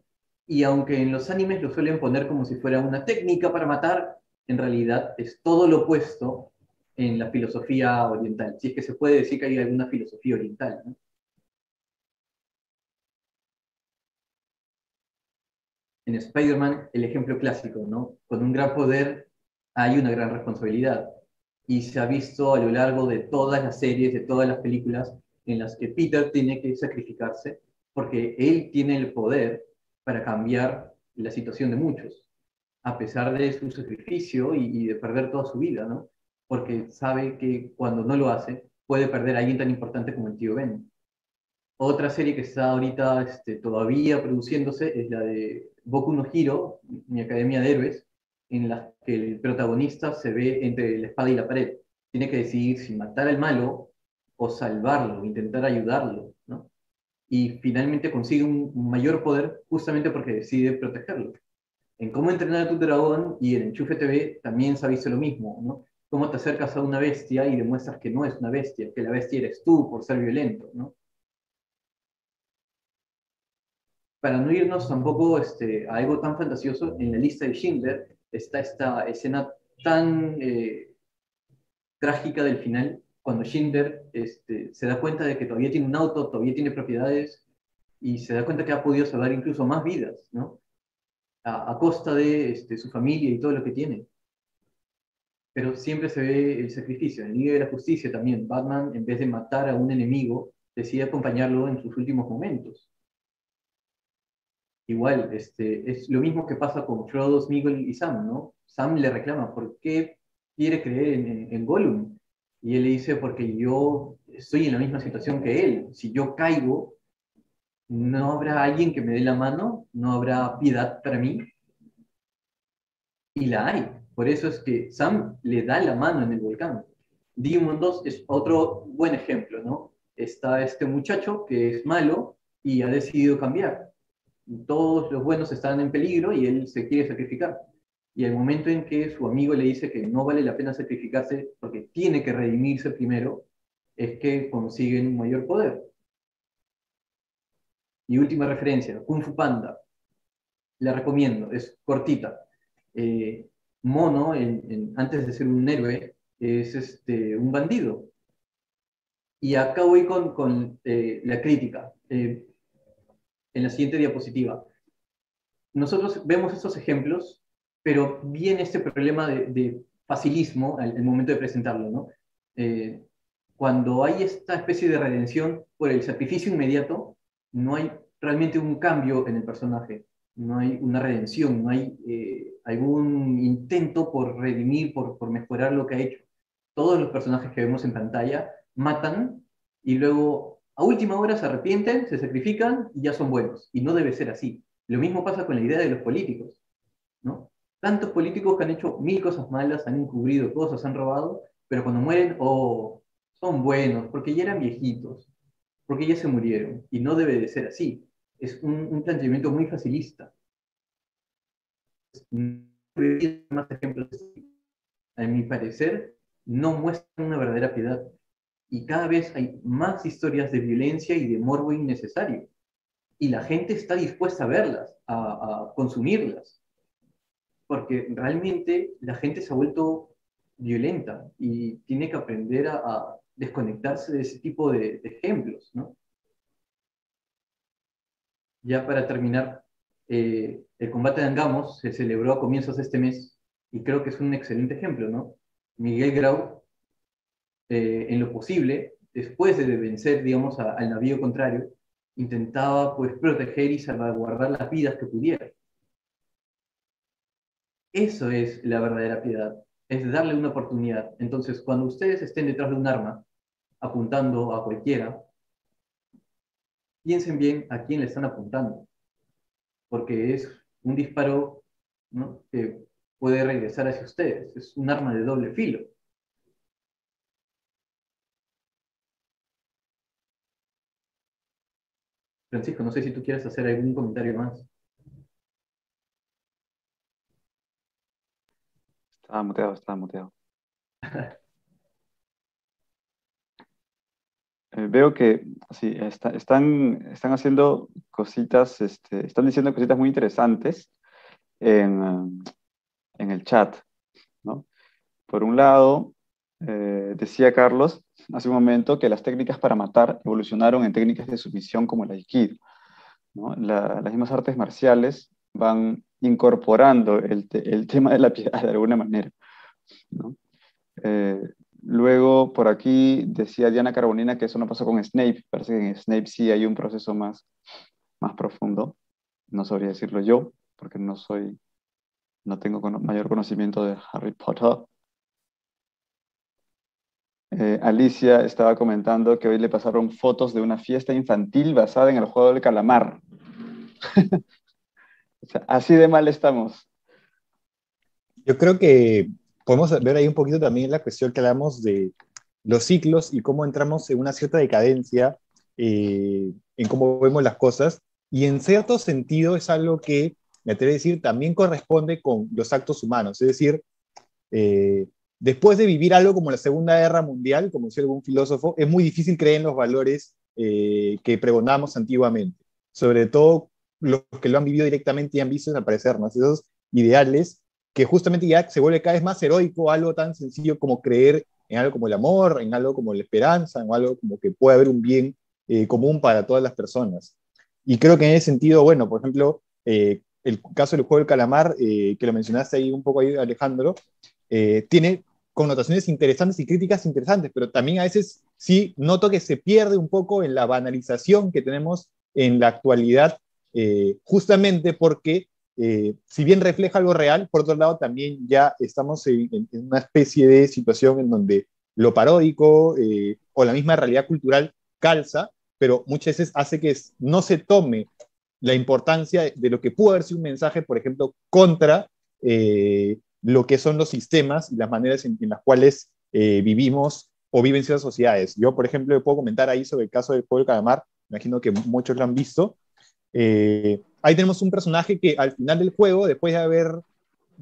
Y aunque en los animes lo suelen poner como si fuera una técnica para matar, en realidad es todo lo opuesto en la filosofía oriental. Si es que se puede decir que hay alguna filosofía oriental. ¿no? En Spider-Man el ejemplo clásico, ¿no? Con un gran poder hay una gran responsabilidad. Y se ha visto a lo largo de todas las series, de todas las películas, en las que Peter tiene que sacrificarse porque él tiene el poder para cambiar la situación de muchos, a pesar de su sacrificio y, de perder toda su vida, ¿no? Porque sabe que cuando no lo hace, puede perder a alguien tan importante como el tío Ben. Otra serie que está ahorita este, todavía produciéndose es la de Boku no Hiro, mi academia de héroes, en la que el protagonista se ve entre la espada y la pared. Tiene que decidir si matar al malo o salvarlo, intentar ayudarlo. ¿no? y finalmente consigue un mayor poder justamente porque decide protegerlo. En cómo entrenar a tu dragón y en Enchufe TV también se ha visto lo mismo, ¿no? Cómo te acercas a una bestia y demuestras que no es una bestia, que la bestia eres tú por ser violento, ¿no? Para no irnos tampoco este, a algo tan fantasioso, en la lista de Schindler está esta escena tan eh, trágica del final, cuando Schindler este, se da cuenta de que todavía tiene un auto, todavía tiene propiedades, y se da cuenta que ha podido salvar incluso más vidas, ¿no? A, costa de este, su familia y todo lo que tiene. Pero siempre se ve el sacrificio. En el Liga de la Justicia también, Batman, en vez de matar a un enemigo, decide acompañarlo en sus últimos momentos. Igual, este, es lo mismo que pasa con Frodo, Smeagol y Sam, ¿no? Sam le reclama, ¿por qué quiere creer en, en Gollum? Y él le dice, porque yo estoy en la misma situación que él. Si yo caigo, no habrá alguien que me dé la mano, no habrá piedad para mí. Y la hay. Por eso es que Sam le da la mano en el volcán. Digimon 2 es otro buen ejemplo, ¿no? Está este muchacho que es malo y ha decidido cambiar. Todos los buenos están en peligro y él se quiere sacrificar. Y el momento en que su amigo le dice que no vale la pena sacrificarse porque tiene que redimirse primero, es que consiguen un mayor poder. Y última referencia, Kung Fu Panda. La recomiendo, es cortita. Eh, Mono, antes de ser un héroe, es este, un bandido. Y acá voy con, eh, la crítica. Eh, en la siguiente diapositiva. Nosotros vemos estos ejemplos, pero viene este problema de, facilismo al, momento de presentarlo. ¿no? cuando hay esta especie de redención por el sacrificio inmediato, no hay realmente un cambio en el personaje, no hay una redención, no hay eh, algún intento por redimir, por mejorar lo que ha hecho. Todos los personajes que vemos en pantalla matan y luego a última hora se arrepienten, se sacrifican y ya son buenos. Y no debe ser así. Lo mismo pasa con la idea de los políticos. ¿no? Tantos políticos que han hecho mil cosas malas, han encubrido cosas, han robado, pero cuando mueren, oh, son buenos, porque ya eran viejitos, porque ya se murieron, y no debe de ser así. Es un, planteamiento muy facilista. Más ejemplos, a mi parecer, no muestran una verdadera piedad. Y cada vez hay más historias de violencia y de morbo innecesario. Y la gente está dispuesta a verlas, a, consumirlas. Porque realmente la gente se ha vuelto violenta y tiene que aprender a, desconectarse de ese tipo de, ejemplos, ¿no? Ya para terminar, eh, el combate de Angamos se celebró a comienzos de este mes y creo que es un excelente ejemplo, ¿no? Miguel Grau, eh, en lo posible, después de vencer, digamos, al navío contrario, intentaba, pues, proteger y salvaguardar las vidas que pudiera. Eso es la verdadera piedad, es darle una oportunidad. Entonces, cuando ustedes estén detrás de un arma, apuntando a cualquiera, piensen bien a quién le están apuntando, porque es un disparo que puede regresar hacia ustedes, es un arma de doble filo. Francisco, no sé si tú quieres hacer algún comentario más. Estaba muteado, estaba muteado. Eh, veo que sí, están, están haciendo cositas, este, están diciendo cositas muy interesantes en, en el chat. ¿no? Por un lado, eh, decía Carlos hace un momento que las técnicas para matar evolucionaron en técnicas de sumisión como el aikido. las mismas artes marciales van incorporando el, tema de la piedad de alguna manera. Eh, Luego, por aquí decía Diana Carbonina que eso no pasó con Snape. Parece que en Snape sí hay un proceso más, más profundo. No sabría decirlo yo, porque no soy, no tengo mayor conocimiento de Harry Potter. Eh, Alicia estaba comentando que hoy le pasaron fotos de una fiesta infantil basada en el juego del calamar. así de mal estamos. Yo creo que podemos ver ahí un poquito también la cuestión que hablamos de los ciclos y cómo entramos en una cierta decadencia eh, en cómo vemos las cosas, y en cierto sentido es algo que, me atrevo a decir, también corresponde con los actos humanos, es decir, eh, después de vivir algo como la Segunda Guerra Mundial, como decía algún filósofo, es muy difícil creer en los valores eh, que pregonamos antiguamente, sobre todo los que lo han vivido directamente y han visto desaparecernos, esos ideales que justamente ya se vuelve cada vez más heroico, algo tan sencillo como creer en algo como el amor, en algo como la esperanza, en algo como que puede haber un bien eh, común para todas las personas. Y creo que en ese sentido, bueno, por ejemplo, eh, el caso del juego del calamar, que lo mencionaste ahí un poco ahí, Alejandro, eh, tiene connotaciones interesantes y críticas interesantes, pero también a veces sí noto que se pierde un poco en la banalización que tenemos en la actualidad, eh, justamente porque eh, si bien refleja algo real, por otro lado también ya estamos en, una especie de situación en donde lo paródico o la misma realidad cultural calza, pero muchas veces hace que no se tome la importancia de lo que pudo haber sido un mensaje, por ejemplo, contra lo que son los sistemas y las maneras en, las cuales eh, vivimos o viven ciertas sociedades. Yo, por ejemplo, puedo comentar ahí sobre el caso del pueblo Calamar, imagino que muchos lo han visto. Eh, ahí tenemos un personaje que al final del juego, después de haber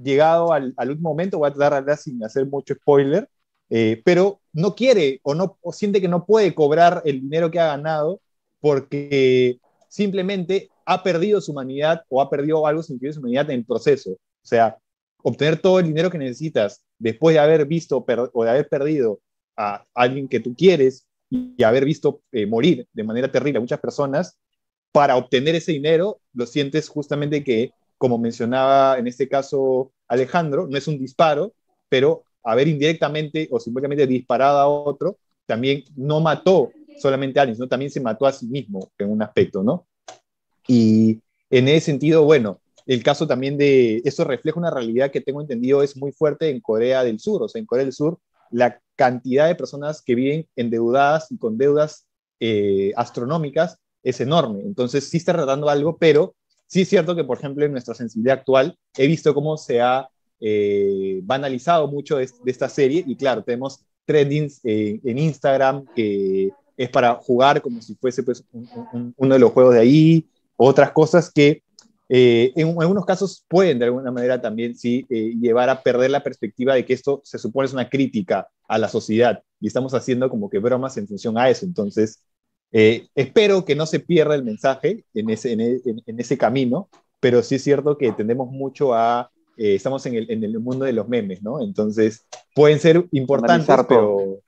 llegado al, último momento, voy a de sin hacer mucho spoiler, eh, pero no quiere o, no, siente que no puede cobrar el dinero que ha ganado porque simplemente ha perdido su humanidad o ha perdido algo significativo de su humanidad en el proceso. O sea, obtener todo el dinero que necesitas después de haber visto o de haber perdido a alguien que tú quieres y haber visto eh, morir de manera terrible a muchas personas, para obtener ese dinero lo sientes justamente que, como mencionaba en este caso Alejandro, no es un disparo, pero haber indirectamente o simplemente disparado a otro, también no mató solamente a alguien, sino también se mató a sí mismo en un aspecto, ¿no? Y en ese sentido, bueno, el caso también de, eso refleja una realidad que tengo entendido es muy fuerte en Corea del Sur, o sea, en Corea del Sur la cantidad de personas que viven endeudadas y con deudas eh, astronómicas es enorme. Entonces sí está tratando algo, pero sí es cierto que, por ejemplo, en nuestra sensibilidad actual he visto cómo se ha eh, banalizado mucho de, esta serie y claro, tenemos trendings eh, en Instagram que es para jugar como si fuese pues, uno de los juegos de ahí, otras cosas que eh, en, algunos casos pueden de alguna manera también sí eh, llevar a perder la perspectiva de que esto se supone es una crítica a la sociedad y estamos haciendo como que bromas en función a eso. Entonces, eh, espero que no se pierda el mensaje en ese, en, ese camino, pero sí es cierto que tendemos mucho a, estamos en el, en el, mundo de los memes, ¿no? Entonces, pueden ser importantes, pero,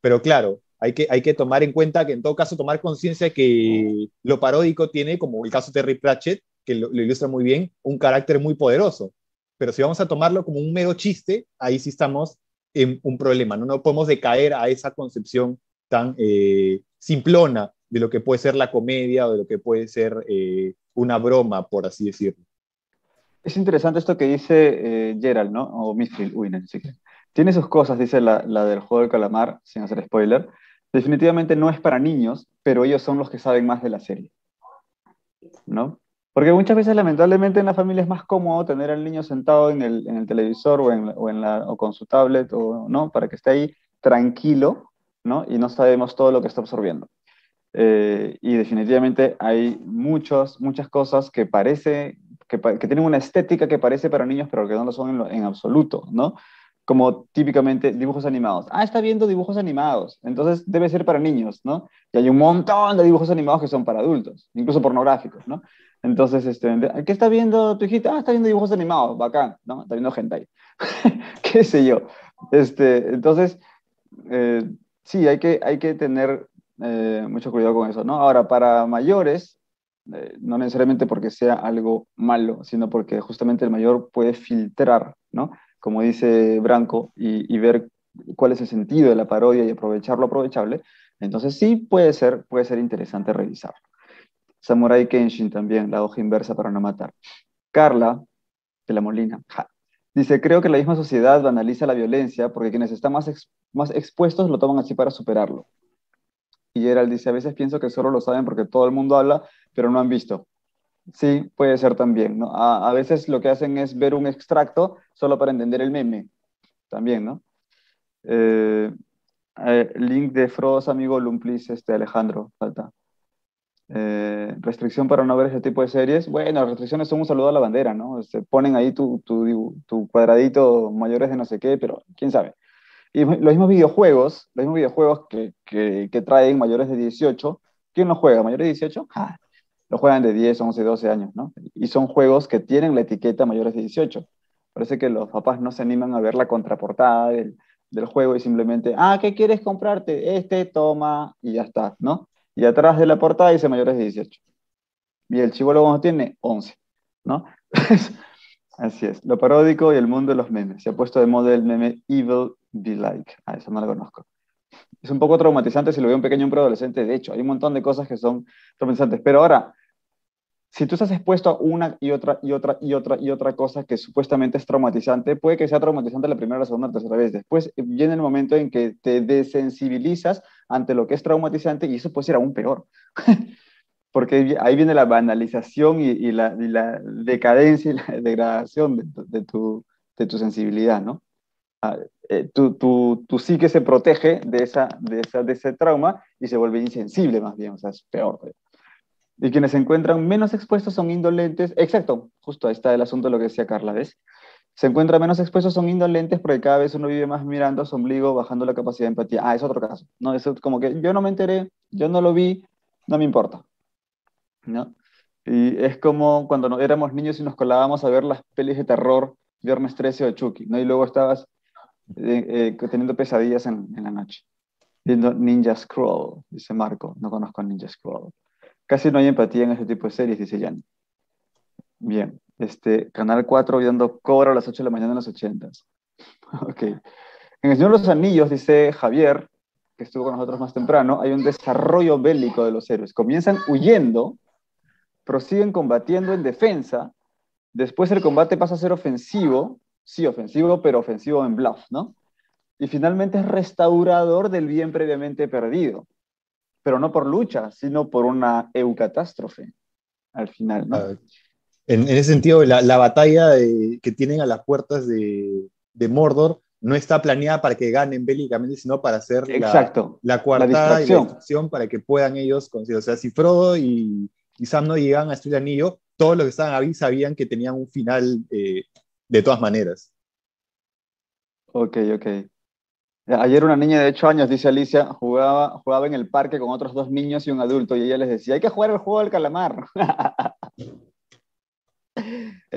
pero claro, hay que, hay que tomar en cuenta que en todo caso tomar conciencia que lo paródico tiene, como el caso de Terry Pratchett, que lo, ilustra muy bien, un carácter muy poderoso. Pero si vamos a tomarlo como un mero chiste, ahí sí estamos en un problema. No, no podemos decaer a esa concepción tan eh, simplona de lo que puede ser la comedia o de lo que puede ser eh, una broma, por así decirlo. Es interesante esto que dice eh, Gerald, ¿no? O Mitchell, uy, sí Tiene sus cosas, dice la, la, del juego del calamar, sin hacer spoiler. Definitivamente no es para niños, pero ellos son los que saben más de la serie. ¿No? Porque muchas veces, lamentablemente, en la familia es más cómodo tener al niño sentado en el, en el televisor o, en, o, en la, o, con su tablet, o, ¿no? Para que esté ahí tranquilo, ¿no? Y no sabemos todo lo que está absorbiendo. Eh, y definitivamente hay muchos, muchas cosas que parece, que, que, tienen una estética que parece para niños, pero que no lo son en, en absoluto, ¿no? como típicamente dibujos animados. Ah, está viendo dibujos animados, entonces debe ser para niños, ¿no? Y hay un montón de dibujos animados que son para adultos, incluso pornográficos, ¿no? Entonces, este, ¿qué está viendo tu hijita? Ah, está viendo dibujos animados, bacán, ¿no? Está viendo hentai. ¿Qué sé yo? Este, entonces, eh, sí, hay que, hay que tener eh, mucho cuidado con eso, ¿no? Ahora, para mayores, eh, no necesariamente porque sea algo malo, sino porque justamente el mayor puede filtrar, ¿no? Como dice Branco, y, y ver cuál es el sentido de la parodia y aprovecharlo aprovechable, entonces sí puede ser, puede ser interesante revisarlo. Samurai Kenshin también, la hoja inversa para no matar. Carla, de la Molina, dice, creo que la misma sociedad banaliza la violencia porque quienes están más, más expuestos lo toman así para superarlo. Y Gerald dice, a veces pienso que solo lo saben porque todo el mundo habla, pero no han visto. Sí, puede ser también, ¿no? A, veces lo que hacen es ver un extracto solo para entender el meme, también, ¿no? Eh, eh, link de Frodos, amigo Lumplis, este, Alejandro, falta. Eh, restricción para no ver ese tipo de series. Bueno, las restricciones son un saludo a la bandera, ¿no? Se ponen ahí tu, tu, tu cuadradito mayores de no sé qué, pero quién sabe. Y los mismos videojuegos, los mismos videojuegos que, que, que traen mayores de 18, ¿quién los juega? ¿Mayores de 18? Ah, lo juegan de 10, 11, 12 años, ¿no? Y son juegos que tienen la etiqueta mayores de 18. Parece que los papás no se animan a ver la contraportada del, del juego y simplemente, ah, ¿qué quieres comprarte? Este, toma, y ya está, ¿no? Y atrás de la portada dice mayores de 18. Y el chivolo como tiene 11, ¿no? Así es, lo paródico y el mundo de los memes. Se ha puesto de moda el meme Evil Be Like. Ah, eso no lo conozco. Es un poco traumatizante si lo ve un pequeño un preadolescente. De hecho, hay un montón de cosas que son traumatizantes. Pero ahora, si tú estás expuesto a una y otra y otra y otra y otra cosa que supuestamente es traumatizante, puede que sea traumatizante la primera, la segunda, la tercera vez. Después viene el momento en que te desensibilizas ante lo que es traumatizante y eso puede ser aún peor. Porque ahí viene la banalización y, la, decadencia y la degradación de, tu, de tu sensibilidad, ¿no? Ah, eh, tu, psique se protege de, esa, de, esa, de ese trauma y se vuelve insensible más bien, o sea, es peor. Y quienes se encuentran menos expuestos son indolentes. Exacto, justo ahí está el asunto de lo que decía Carla, ¿ves? Se encuentran menos expuestos son indolentes porque cada vez uno vive más mirando a su ombligo, bajando la capacidad de empatía. Ah, es otro caso. No, es como que yo no me enteré, yo no lo vi, no me importa. ¿No? Y es como cuando éramos niños y nos colábamos a ver las pelis de terror, Viernes 13 o Chucky, ¿no? Y luego estabas eh, eh, teniendo pesadillas en, en, la noche. Viendo Ninja Scroll, dice Marco. No conozco Ninja Scroll. Casi no hay empatía en ese tipo de series, dice Jan. Bien, este, Canal 4 viendo Cobra a las 8 de la mañana en los 80. ok. En El Señor de los Anillos, dice Javier, que estuvo con nosotros más temprano, hay un desarrollo bélico de los héroes. Comienzan huyendo, prosiguen combatiendo en defensa, después el combate pasa a ser ofensivo, sí, ofensivo, pero ofensivo en bluff, ¿no? Y finalmente es restaurador del bien previamente perdido pero no por lucha, sino por una eucatástrofe al final. ¿no? Ah, en, ese sentido, la, la batalla que tienen a las puertas de, de, Mordor no está planeada para que ganen bélicamente, sino para hacer Exacto, la, la cuarta y la para que puedan ellos conseguir. O sea, si Frodo y, y Sam no llegan a el anillo, todos los que estaban ahí sabían que tenían un final eh, de todas maneras. Ok, ok. Ayer una niña de 8 años, dice Alicia, jugaba, jugaba en el parque con otros dos niños y un adulto y ella les decía, hay que jugar el juego del calamar.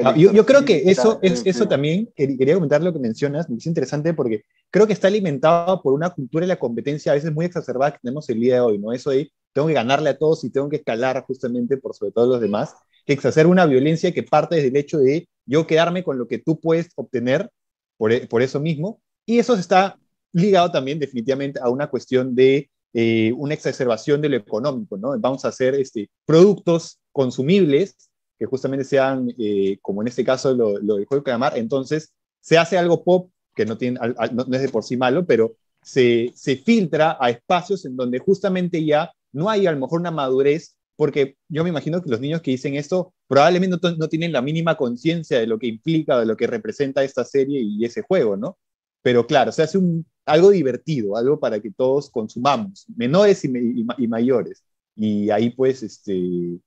Ah, yo, creo que eso, es, eso también, quería comentar lo que mencionas, me es interesante porque creo que está alimentado por una cultura de la competencia a veces muy exacerbada que tenemos el día de hoy, ¿no? Eso de tengo que ganarle a todos y tengo que escalar justamente por sobre todo los demás, que exacerba una violencia que parte desde el hecho de yo quedarme con lo que tú puedes obtener por, e, por eso mismo, y eso se está ligado también definitivamente a una cuestión de eh, una exacerbación de lo económico, ¿no? Vamos a hacer este, productos consumibles que justamente sean, eh, como en este caso lo, del juego de calamar, entonces se hace algo pop que no, tiene, no, es de por sí malo, pero se, se filtra a espacios en donde justamente ya no hay a lo mejor una madurez porque yo me imagino que los niños que dicen esto probablemente no, no tienen la mínima conciencia de lo que implica, de lo que representa esta serie y ese juego, ¿no? Pero claro, se hace un, algo divertido, algo para que todos consumamos, menores y, mayores. Y ahí pues este,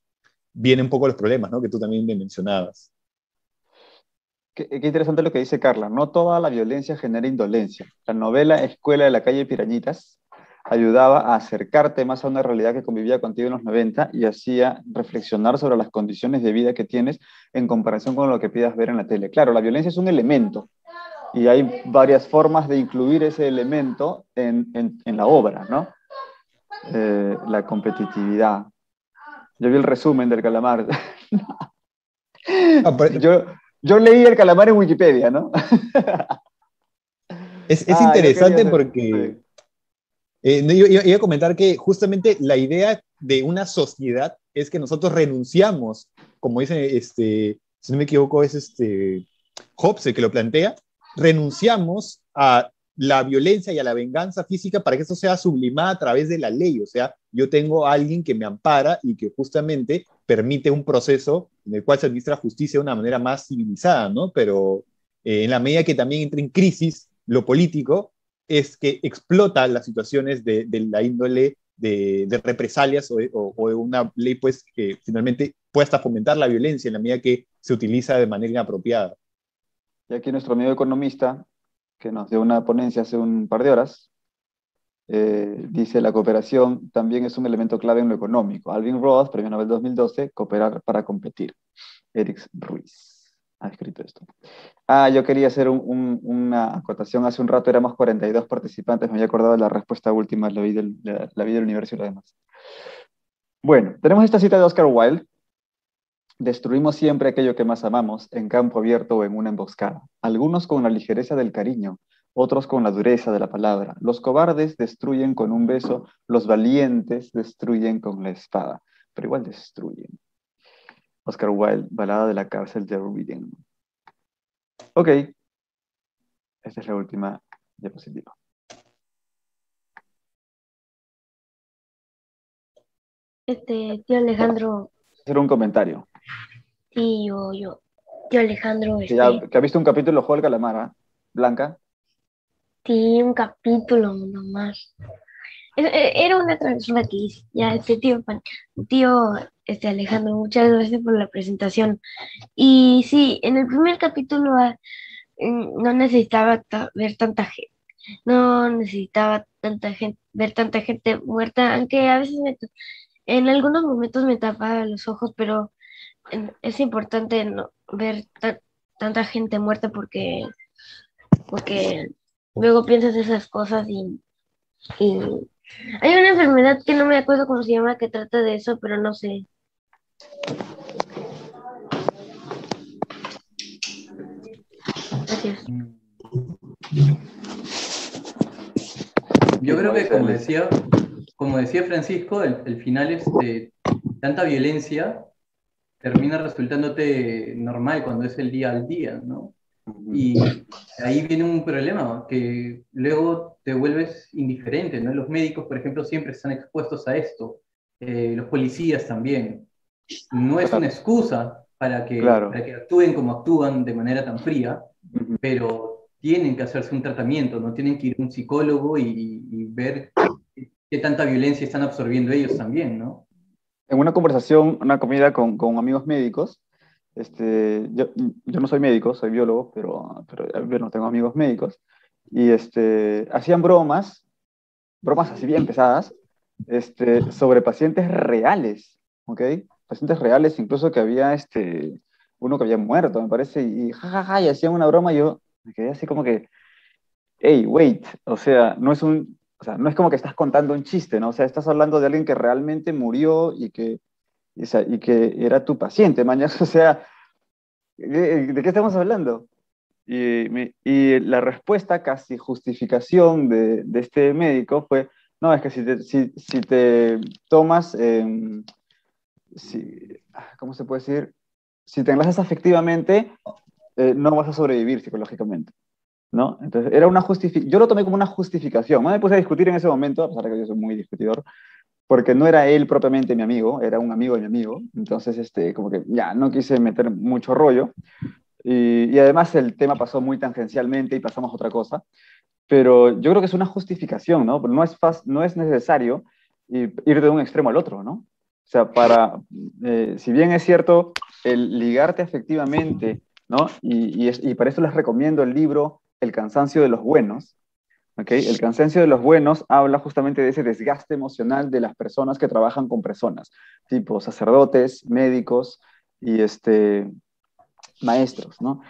vienen un poco los problemas, ¿no? Que tú también me mencionabas. Qué, interesante lo que dice Carla. No toda la violencia genera indolencia. La novela Escuela de la calle Pirañitas ayudaba a acercarte más a una realidad que convivía contigo en los 90 y hacía reflexionar sobre las condiciones de vida que tienes en comparación con lo que pidas ver en la tele. Claro, la violencia es un elemento, y hay varias formas de incluir ese elemento en, en, la obra, ¿no? Eh, la competitividad. Yo vi el resumen del calamar. Ah, yo, yo leí el calamar en Wikipedia, ¿no? es, es ah, interesante porque... Eh, yo, iba a comentar que justamente la idea de una sociedad es que nosotros renunciamos, como dice, este, si no me equivoco, es este Hobbes el que lo plantea, renunciamos a la violencia y a la venganza física para que eso sea sublimada a través de la ley. O sea, yo tengo a alguien que me ampara y que justamente permite un proceso en el cual se administra justicia de una manera más civilizada, ¿no? Pero eh, en la medida que también entra en crisis lo político, es que explota las situaciones de, la índole de, represalias o, de una ley pues que finalmente pueda hasta fomentar la violencia en la medida que se utiliza de manera inapropiada. Y aquí nuestro amigo economista, que nos dio una ponencia hace un par de horas, eh, dice la cooperación también es un elemento clave en lo económico. Alvin Roth, Premio Nobel 2012, Cooperar para competir. Eric Ruiz ha escrito esto. Ah, yo quería hacer una acotación. Hace un rato éramos 42 participantes, me había acordado de la respuesta última, la vida, del, la, vida del universo y lo demás. Bueno, tenemos esta cita de Oscar Wilde. Destruimos siempre aquello que más amamos, en campo abierto o en una emboscada. Algunos con la ligereza del cariño, otros con la dureza de la palabra. Los cobardes destruyen con un beso, los valientes destruyen con la espada, pero igual destruyen. Oscar Wilde, Balada de la cárcel de Reading. Ok, esta es la última diapositiva. Este, tío Alejandro. Hacer un comentario. Tío, yo. Tío Alejandro. Que, este que ha visto un capítulo de Juego del Calamar, ¿ah? Blanca. Sí, un capítulo nomás. E, era una travesura que hice. Ya, este tío, tío este Alejandro, muchas gracias por la presentación. Y sí, en el primer capítulo ah, mm, no necesitaba ver tanta gente, no necesitaba tanta gente, ver tanta gente muerta, aunque a veces en algunos momentos me tapaba los ojos, pero es importante no ver tanta gente muerta porque, porque luego piensas esas cosas y, y hay una enfermedad que no me acuerdo cómo se llama que trata de eso, pero no sé. Yo creo que como decía, como decía Francisco, el, final es de tanta violencia termina resultándote normal cuando es el día al día, ¿no? Y ahí viene un problema, que luego te vuelves indiferente, ¿no? Los médicos, por ejemplo, siempre están expuestos a esto, eh, los policías también. No es una excusa para que, que actúen como actúan de manera tan fría, pero tienen que hacerse un tratamiento, no tienen que ir a un psicólogo y, ver qué tanta violencia están absorbiendo ellos también, ¿no? En una conversación, una comida con, con amigos médicos, este, yo, yo, no soy médico, soy biólogo, pero, pero bueno, tengo amigos médicos, y este, hacían bromas, bromas así bien pesadas, este, sobre pacientes reales, ¿ok? Pacientes reales, incluso que había este, uno que había muerto, me parece, y jajaja, y hacían una broma, y yo me quedé así como que, hey, wait, o sea, no es un, o sea, no es como que estás contando un chiste, ¿no? O sea, estás hablando de alguien que realmente murió y que, y, que era tu paciente, mañana, o sea, ¿de, qué estamos hablando? Y, y, la respuesta, casi justificación de, de, este médico fue, no, es que si te, si, si te tomas, eh, si, ¿cómo se puede decir? Si te enlazas afectivamente, eh, no vas a sobrevivir psicológicamente. ¿No? Entonces, era una yo lo tomé como una justificación. Me puse a discutir en ese momento, a pesar de que yo soy muy discutidor, porque no era él propiamente mi amigo, era un amigo de mi amigo. Entonces, este, como que ya no quise meter mucho rollo. Y, y, además el tema pasó muy tangencialmente y pasamos a otra cosa. Pero yo creo que es una justificación, ¿no? No es, no es necesario ir de un extremo al otro, ¿no? O sea, para, eh, si bien es cierto, el ligarte efectivamente, ¿no? Y, y, y para eso les recomiendo el libro El cansancio de los buenos, el cansancio de los buenos habla justamente de ese desgaste emocional de las personas que trabajan con personas, tipo sacerdotes, médicos y este, maestros, ¿no?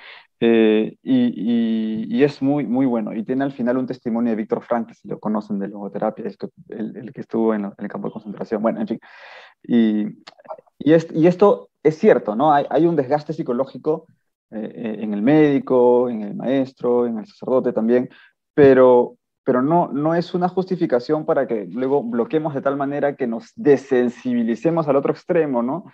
Eh, y, es muy, muy bueno. Y tiene al final un testimonio de Víctor Frank, si lo conocen de logoterapia, que, el, que estuvo en, el campo de concentración. Bueno, en fin. Y, esto es cierto, ¿no? Hay un desgaste psicológico eh, en el médico, en el maestro, en el sacerdote también, pero, pero no, no es una justificación para que luego bloquemos de tal manera que nos desensibilicemos al otro extremo, ¿no?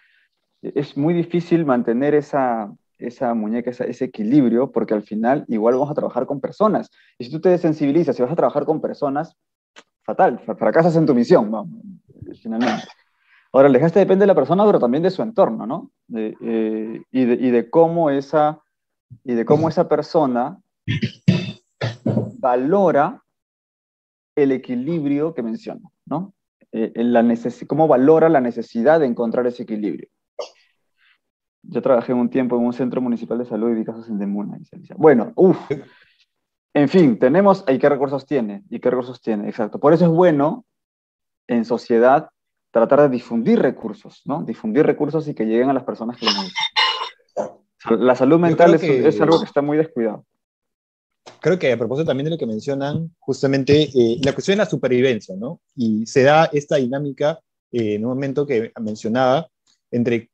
Es muy difícil mantener esa, esa muñeca, ese equilibrio, porque al final igual vamos a trabajar con personas. Y si tú te desensibilizas y vas a trabajar con personas, fatal, fracasas en tu misión, vamos, finalmente. Ahora, el desgaste depende de la persona, pero también de su entorno, ¿no? Eh, y, de, y, de, cómo esa, y de cómo esa persona valora el equilibrio que menciono, ¿no? eh, la cómo valora la necesidad de encontrar ese equilibrio. Yo trabajé un tiempo en un centro municipal de salud y vi casos en Demuna. Bueno, uff. En fin, tenemos, ¿y qué recursos tiene? ¿Y qué recursos tiene? Exacto. Por eso es bueno en sociedad tratar de difundir recursos, ¿no? Difundir recursos y que lleguen a las personas que lo necesitan. La salud mental es, es, algo que está muy descuidado. Creo que a propósito también de lo que mencionan, justamente eh, la cuestión de la supervivencia, ¿no? Y se da esta dinámica eh, en un momento que mencionaba entre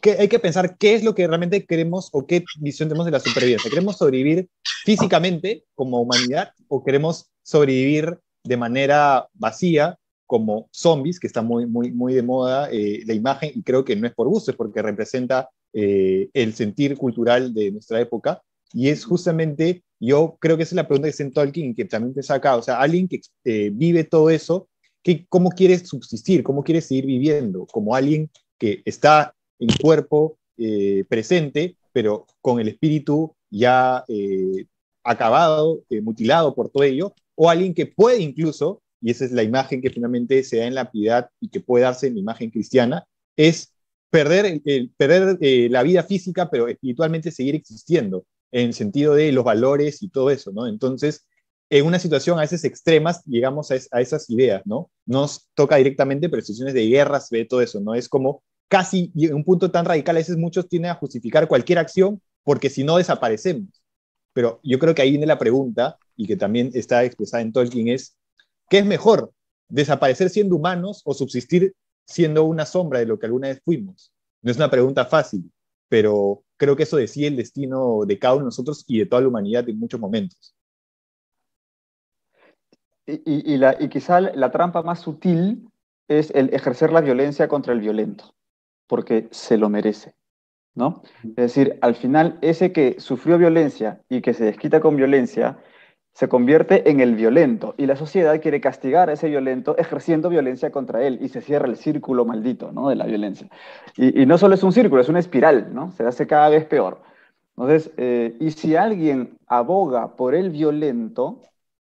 que hay que pensar qué es lo que realmente queremos o qué visión tenemos de la supervivencia. ¿Queremos sobrevivir físicamente como humanidad o queremos sobrevivir de manera vacía como zombies, que está muy, muy, muy de moda eh, la imagen, y creo que no es por gusto, es porque representa eh, el sentir cultural de nuestra época, y es justamente, yo creo que esa es la pregunta que está en Tolkien, que también te saca, o sea, alguien que eh, vive todo eso, que, ¿cómo quiere subsistir? ¿Cómo quiere seguir viviendo? Como alguien que está en cuerpo presente, pero con el espíritu ya acabado, mutilado por todo ello, o alguien que puede incluso y esa es la imagen que finalmente se da en la piedad y que puede darse en la imagen cristiana, es perder, perder eh, la vida física, pero espiritualmente seguir existiendo, en el sentido de los valores y todo eso, ¿no? Entonces, en una situación a veces extremas llegamos a, esas ideas, ¿no? Nos toca directamente, pero situaciones de guerra se ve todo eso, ¿no? Es como casi en un punto tan radical, a veces muchos tienen a justificar cualquier acción porque si no desaparecemos. Pero yo creo que ahí viene la pregunta, y que también está expresada en Tolkien, es ¿Qué es mejor? ¿Desaparecer siendo humanos o subsistir siendo una sombra de lo que alguna vez fuimos? No es una pregunta fácil, pero creo que eso decía el destino de cada uno de nosotros y de toda la humanidad en muchos momentos. Y, la, y quizá la trampa más sutil es el ejercer la violencia contra el violento, porque se lo merece. ¿no? Es decir, al final, ese que sufrió violencia y que se desquita con violencia, se convierte en el violento y la sociedad quiere castigar a ese violento ejerciendo violencia contra él y se cierra el círculo maldito ¿no? de la violencia. Y, no solo es un círculo, es una espiral, ¿no? se hace cada vez peor. Entonces, eh, y si alguien aboga por el violento,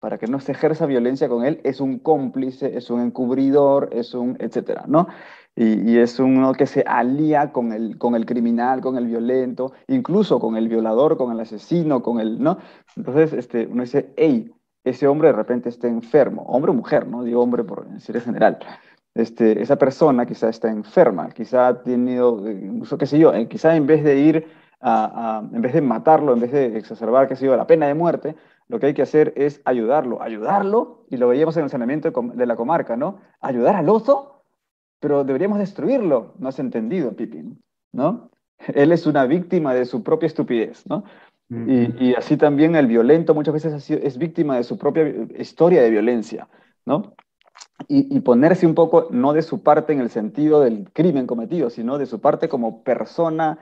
para que no se ejerza violencia con él, es un cómplice, es un encubridor, es un etcétera, ¿no? y, es uno que se alía con el, con el criminal, con el violento, incluso con el violador, con el asesino, con el, ¿no? Entonces, este, uno dice, hey, ese hombre de repente está enfermo, hombre o mujer, ¿no? Digo hombre por decir general. Este, esa persona quizá está enferma, quizá ha tenido, incluso qué sé yo, eh, quizá en vez de ir a, en vez de matarlo, en vez de exacerbar, qué sé yo, la pena de muerte, lo que hay que hacer es ayudarlo, ayudarlo, y lo veíamos en el saneamiento de la comarca, ¿no? Ayudar al oso pero deberíamos destruirlo. No has entendido, Pippin, ¿no? Él es una víctima de su propia estupidez, ¿no? y, así también el violento muchas veces es víctima de su propia historia de violencia, ¿no? Y, ponerse un poco, no de su parte en el sentido del crimen cometido, sino de su parte como persona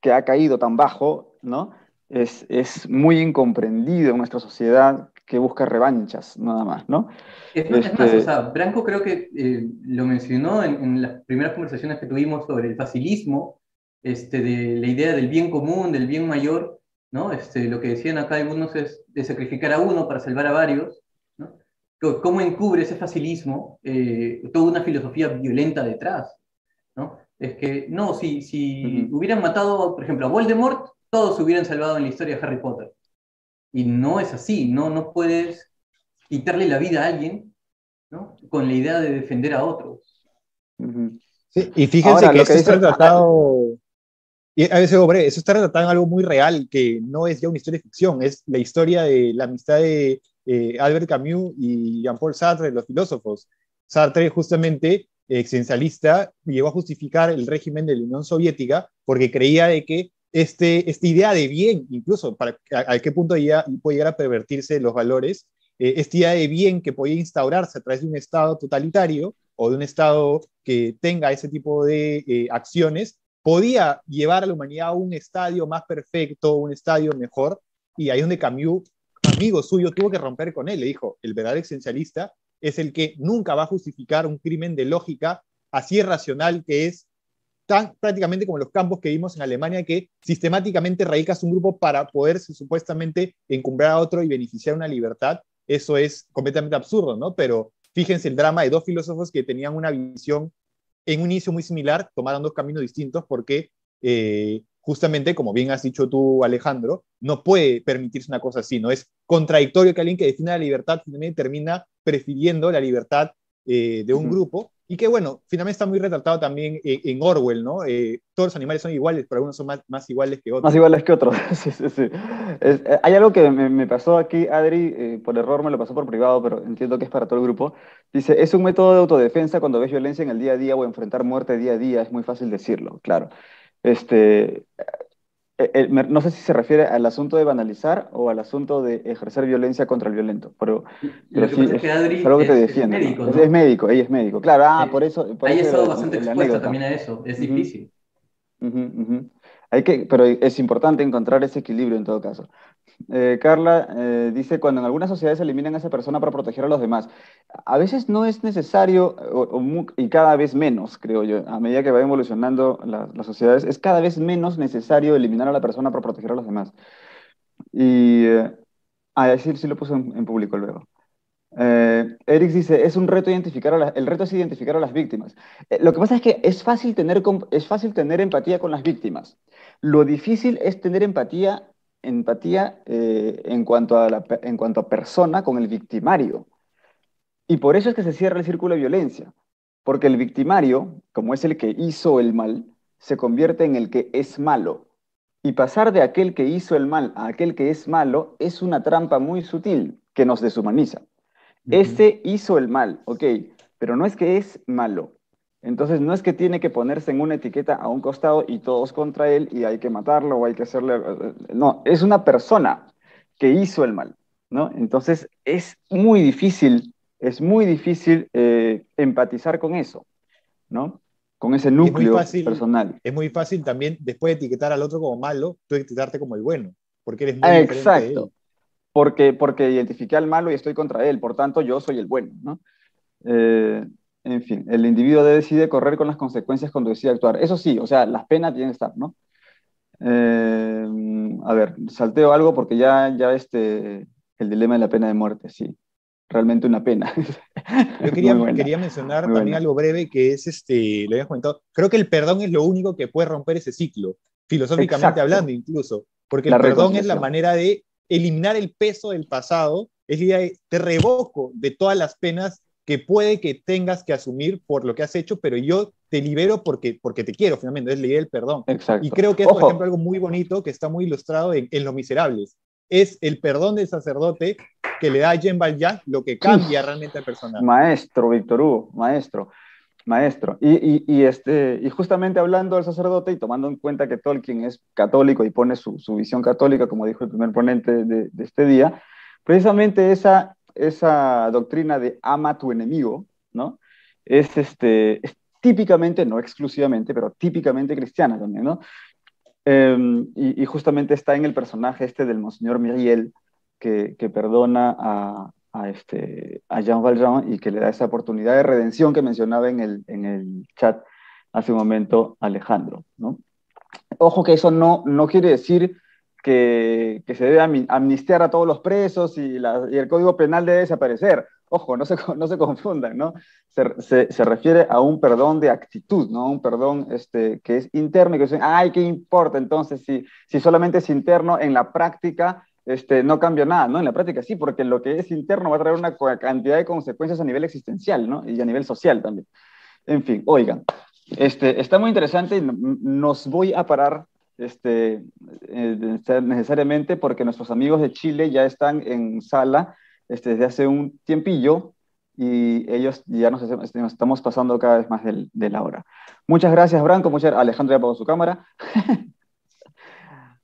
que ha caído tan bajo, ¿no? Es, es muy incomprendido en nuestra sociedad que busca revanchas, nada más, ¿no? Es, más, o este sea, Branco creo que eh, lo mencionó en, las primeras conversaciones que tuvimos sobre el facilismo, este, de la idea del bien común, del bien mayor, ¿no? Este, lo que decían acá algunos es de sacrificar a uno para salvar a varios, ¿no? ¿Cómo encubre ese facilismo eh, toda una filosofía violenta detrás? ¿no? Es que, no, si, si hubieran matado, por ejemplo, a Voldemort, todos se hubieran salvado en la historia de Harry Potter. Y no es así, no, no puedes quitarle la vida a alguien ¿no? con la idea de defender a otros. Sí, y fíjense que, eso está tratado, y a veces, hombre, eso está retratado en algo muy real, que no es ya una historia de ficción, es la historia de la amistad de eh, Albert Camus y Jean-Paul Sartre, los filósofos. Sartre, justamente, existencialista, llegó a justificar el régimen de la Unión Soviética porque creía de que este, esta idea de bien, incluso para a, qué punto ya puede llegar a pervertirse los valores, eh, esta idea de bien que podía instaurarse a través de un Estado totalitario o de un Estado que tenga ese tipo de eh, acciones, podía llevar a la humanidad a un estadio más perfecto, un estadio mejor, y ahí es donde Camus, amigo suyo, tuvo que romper con él, le dijo, el verdadero esencialista es el que nunca va a justificar un crimen de lógica así irracional que es tan prácticamente como los campos que vimos en Alemania, que sistemáticamente radicas un grupo para poder supuestamente encumbrar a otro y beneficiar una libertad. Eso es completamente absurdo, ¿no? Pero fíjense el drama de dos filósofos que tenían una visión en un inicio muy similar, tomaron dos caminos distintos porque eh, justamente, como bien has dicho tú, Alejandro, no puede permitirse una cosa así, ¿no? Es contradictorio que alguien que define la libertad termina prefiriendo la libertad eh, de un grupo y que, bueno, finalmente está muy retratado también en Orwell, ¿no? Eh, todos los animales son iguales, pero algunos son más, más iguales que otros. Más iguales que otros, sí, sí, sí. Eh, hay algo que me, me pasó aquí, Adri, por error me lo pasó por privado, pero entiendo que es para todo el grupo. Dice, es un método de autodefensa cuando ves violencia en el día a día o enfrentar muerte día a día, es muy fácil decirlo, claro. Este, eh, eh, no sé si se refiere al asunto de banalizar o al asunto de ejercer violencia contra el violento, pero, pero sí, es, algo que te defiende. Es médico, es, médico, ella es médico, claro, ah, por eso... Por Ahí estado bastante expuesta también a eso, es difícil. Hay que, pero es importante encontrar ese equilibrio en todo caso. Eh, Carla eh, dice, cuando en algunas sociedades eliminan a esa persona para proteger a los demás, a veces no es necesario, y cada vez menos, creo yo, a medida que va evolucionando las sociedades, es cada vez menos necesario eliminar a la persona para proteger a los demás. Y, eh, a decir, sí lo puse en, público luego. Eric dice, es un reto identificar a el reto es identificar a las víctimas. lo que pasa es que es fácil, tener, es fácil tener empatía con las víctimas. Lo difícil es tener empatía empatía eh, en, cuanto a en cuanto a persona con el victimario. Y por eso es que se cierra el círculo de violencia, porque el victimario, como es el que hizo el mal, se convierte en el que es malo. Y pasar de aquel que hizo el mal a aquel que es malo es una trampa muy sutil que nos deshumaniza. Ese hizo el mal, ok, pero no es que es malo, entonces no es que tiene que ponerse en una etiqueta a un costado y todos contra él y hay que matarlo o hay que hacerle... No, es una persona que hizo el mal, ¿no? Entonces es muy difícil, es muy difícil eh, empatizar con eso, ¿no? Con ese núcleo personal. Es muy fácil también, después de etiquetar al otro como malo, tú etiquetarte como el bueno, porque eres muy Exacto. Porque, porque identifiqué al malo y estoy contra él, por tanto yo soy el bueno, ¿no? Eh, en fin, el individuo decide correr con las consecuencias cuando decide actuar. Eso sí, o sea, las penas tienen que estar, ¿no? Eh, a ver, salteo algo porque ya, ya este, el dilema de la pena de muerte, sí. Realmente una pena. Yo quería, quería mencionar también algo breve que es, este, lo había comentado, creo que el perdón es lo único que puede romper ese ciclo, filosóficamente hablando incluso, porque el perdón es la manera de eliminar el peso del pasado, es decir, te revoco de todas las penas que puede que tengas que asumir por lo que has hecho, pero yo te libero porque, porque te quiero, finalmente, es ley el perdón. Exacto. Y creo que es, por ejemplo, algo muy bonito que está muy ilustrado en, Los Miserables. Es el perdón del sacerdote que le da a Jean Valjean lo que cambia realmente al personaje. Maestro, Víctor Hugo, maestro, maestro. Y, y, este, y justamente hablando del sacerdote y tomando en cuenta que Tolkien es católico y pone su, su visión católica, como dijo el primer ponente de, de este día, precisamente esa esa doctrina de ama tu enemigo, ¿no? Es, este, típicamente, no exclusivamente, pero típicamente cristiana también, ¿no? Em, y, justamente está en el personaje este del Monseñor Miriel, que, perdona a, este, a Jean Valjean y que le da esa oportunidad de redención que mencionaba en el, en el chat hace un momento Alejandro, ¿no? Ojo que eso no, no quiere decir que, se debe amnistiar a todos los presos y, el Código Penal debe desaparecer. Ojo, no se, no se confundan, ¿no? Se, se, refiere a un perdón de actitud, ¿no? Un perdón este, que es interno y que dicen, ay, ¿qué importa entonces si, si solamente es interno en la práctica? Este, no cambia nada, ¿no? En la práctica sí, porque lo que es interno va a traer una cantidad de consecuencias a nivel existencial, ¿no? Y a nivel social también. En fin, oigan, este, está muy interesante y nos voy a parar este, eh, necesariamente porque nuestros amigos de Chile ya están en sala este, desde hace un tiempillo y ellos ya nos, estamos pasando cada vez más de la hora. Muchas gracias, Branco. Muchas, Alejandro ya apagó su cámara.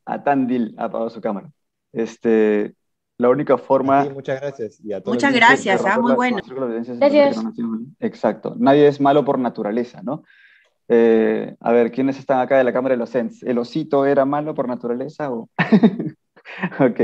a Tandil apagó su cámara. Este, la única forma... muchas gracias. muchas gracias, ah, muy bueno. Gracias. Exacto. Nadie es malo por naturaleza, ¿no? Eh, a ver, ¿quiénes están acá de la Cámara de los Sens? ¿El osito era malo por naturaleza o...? ok.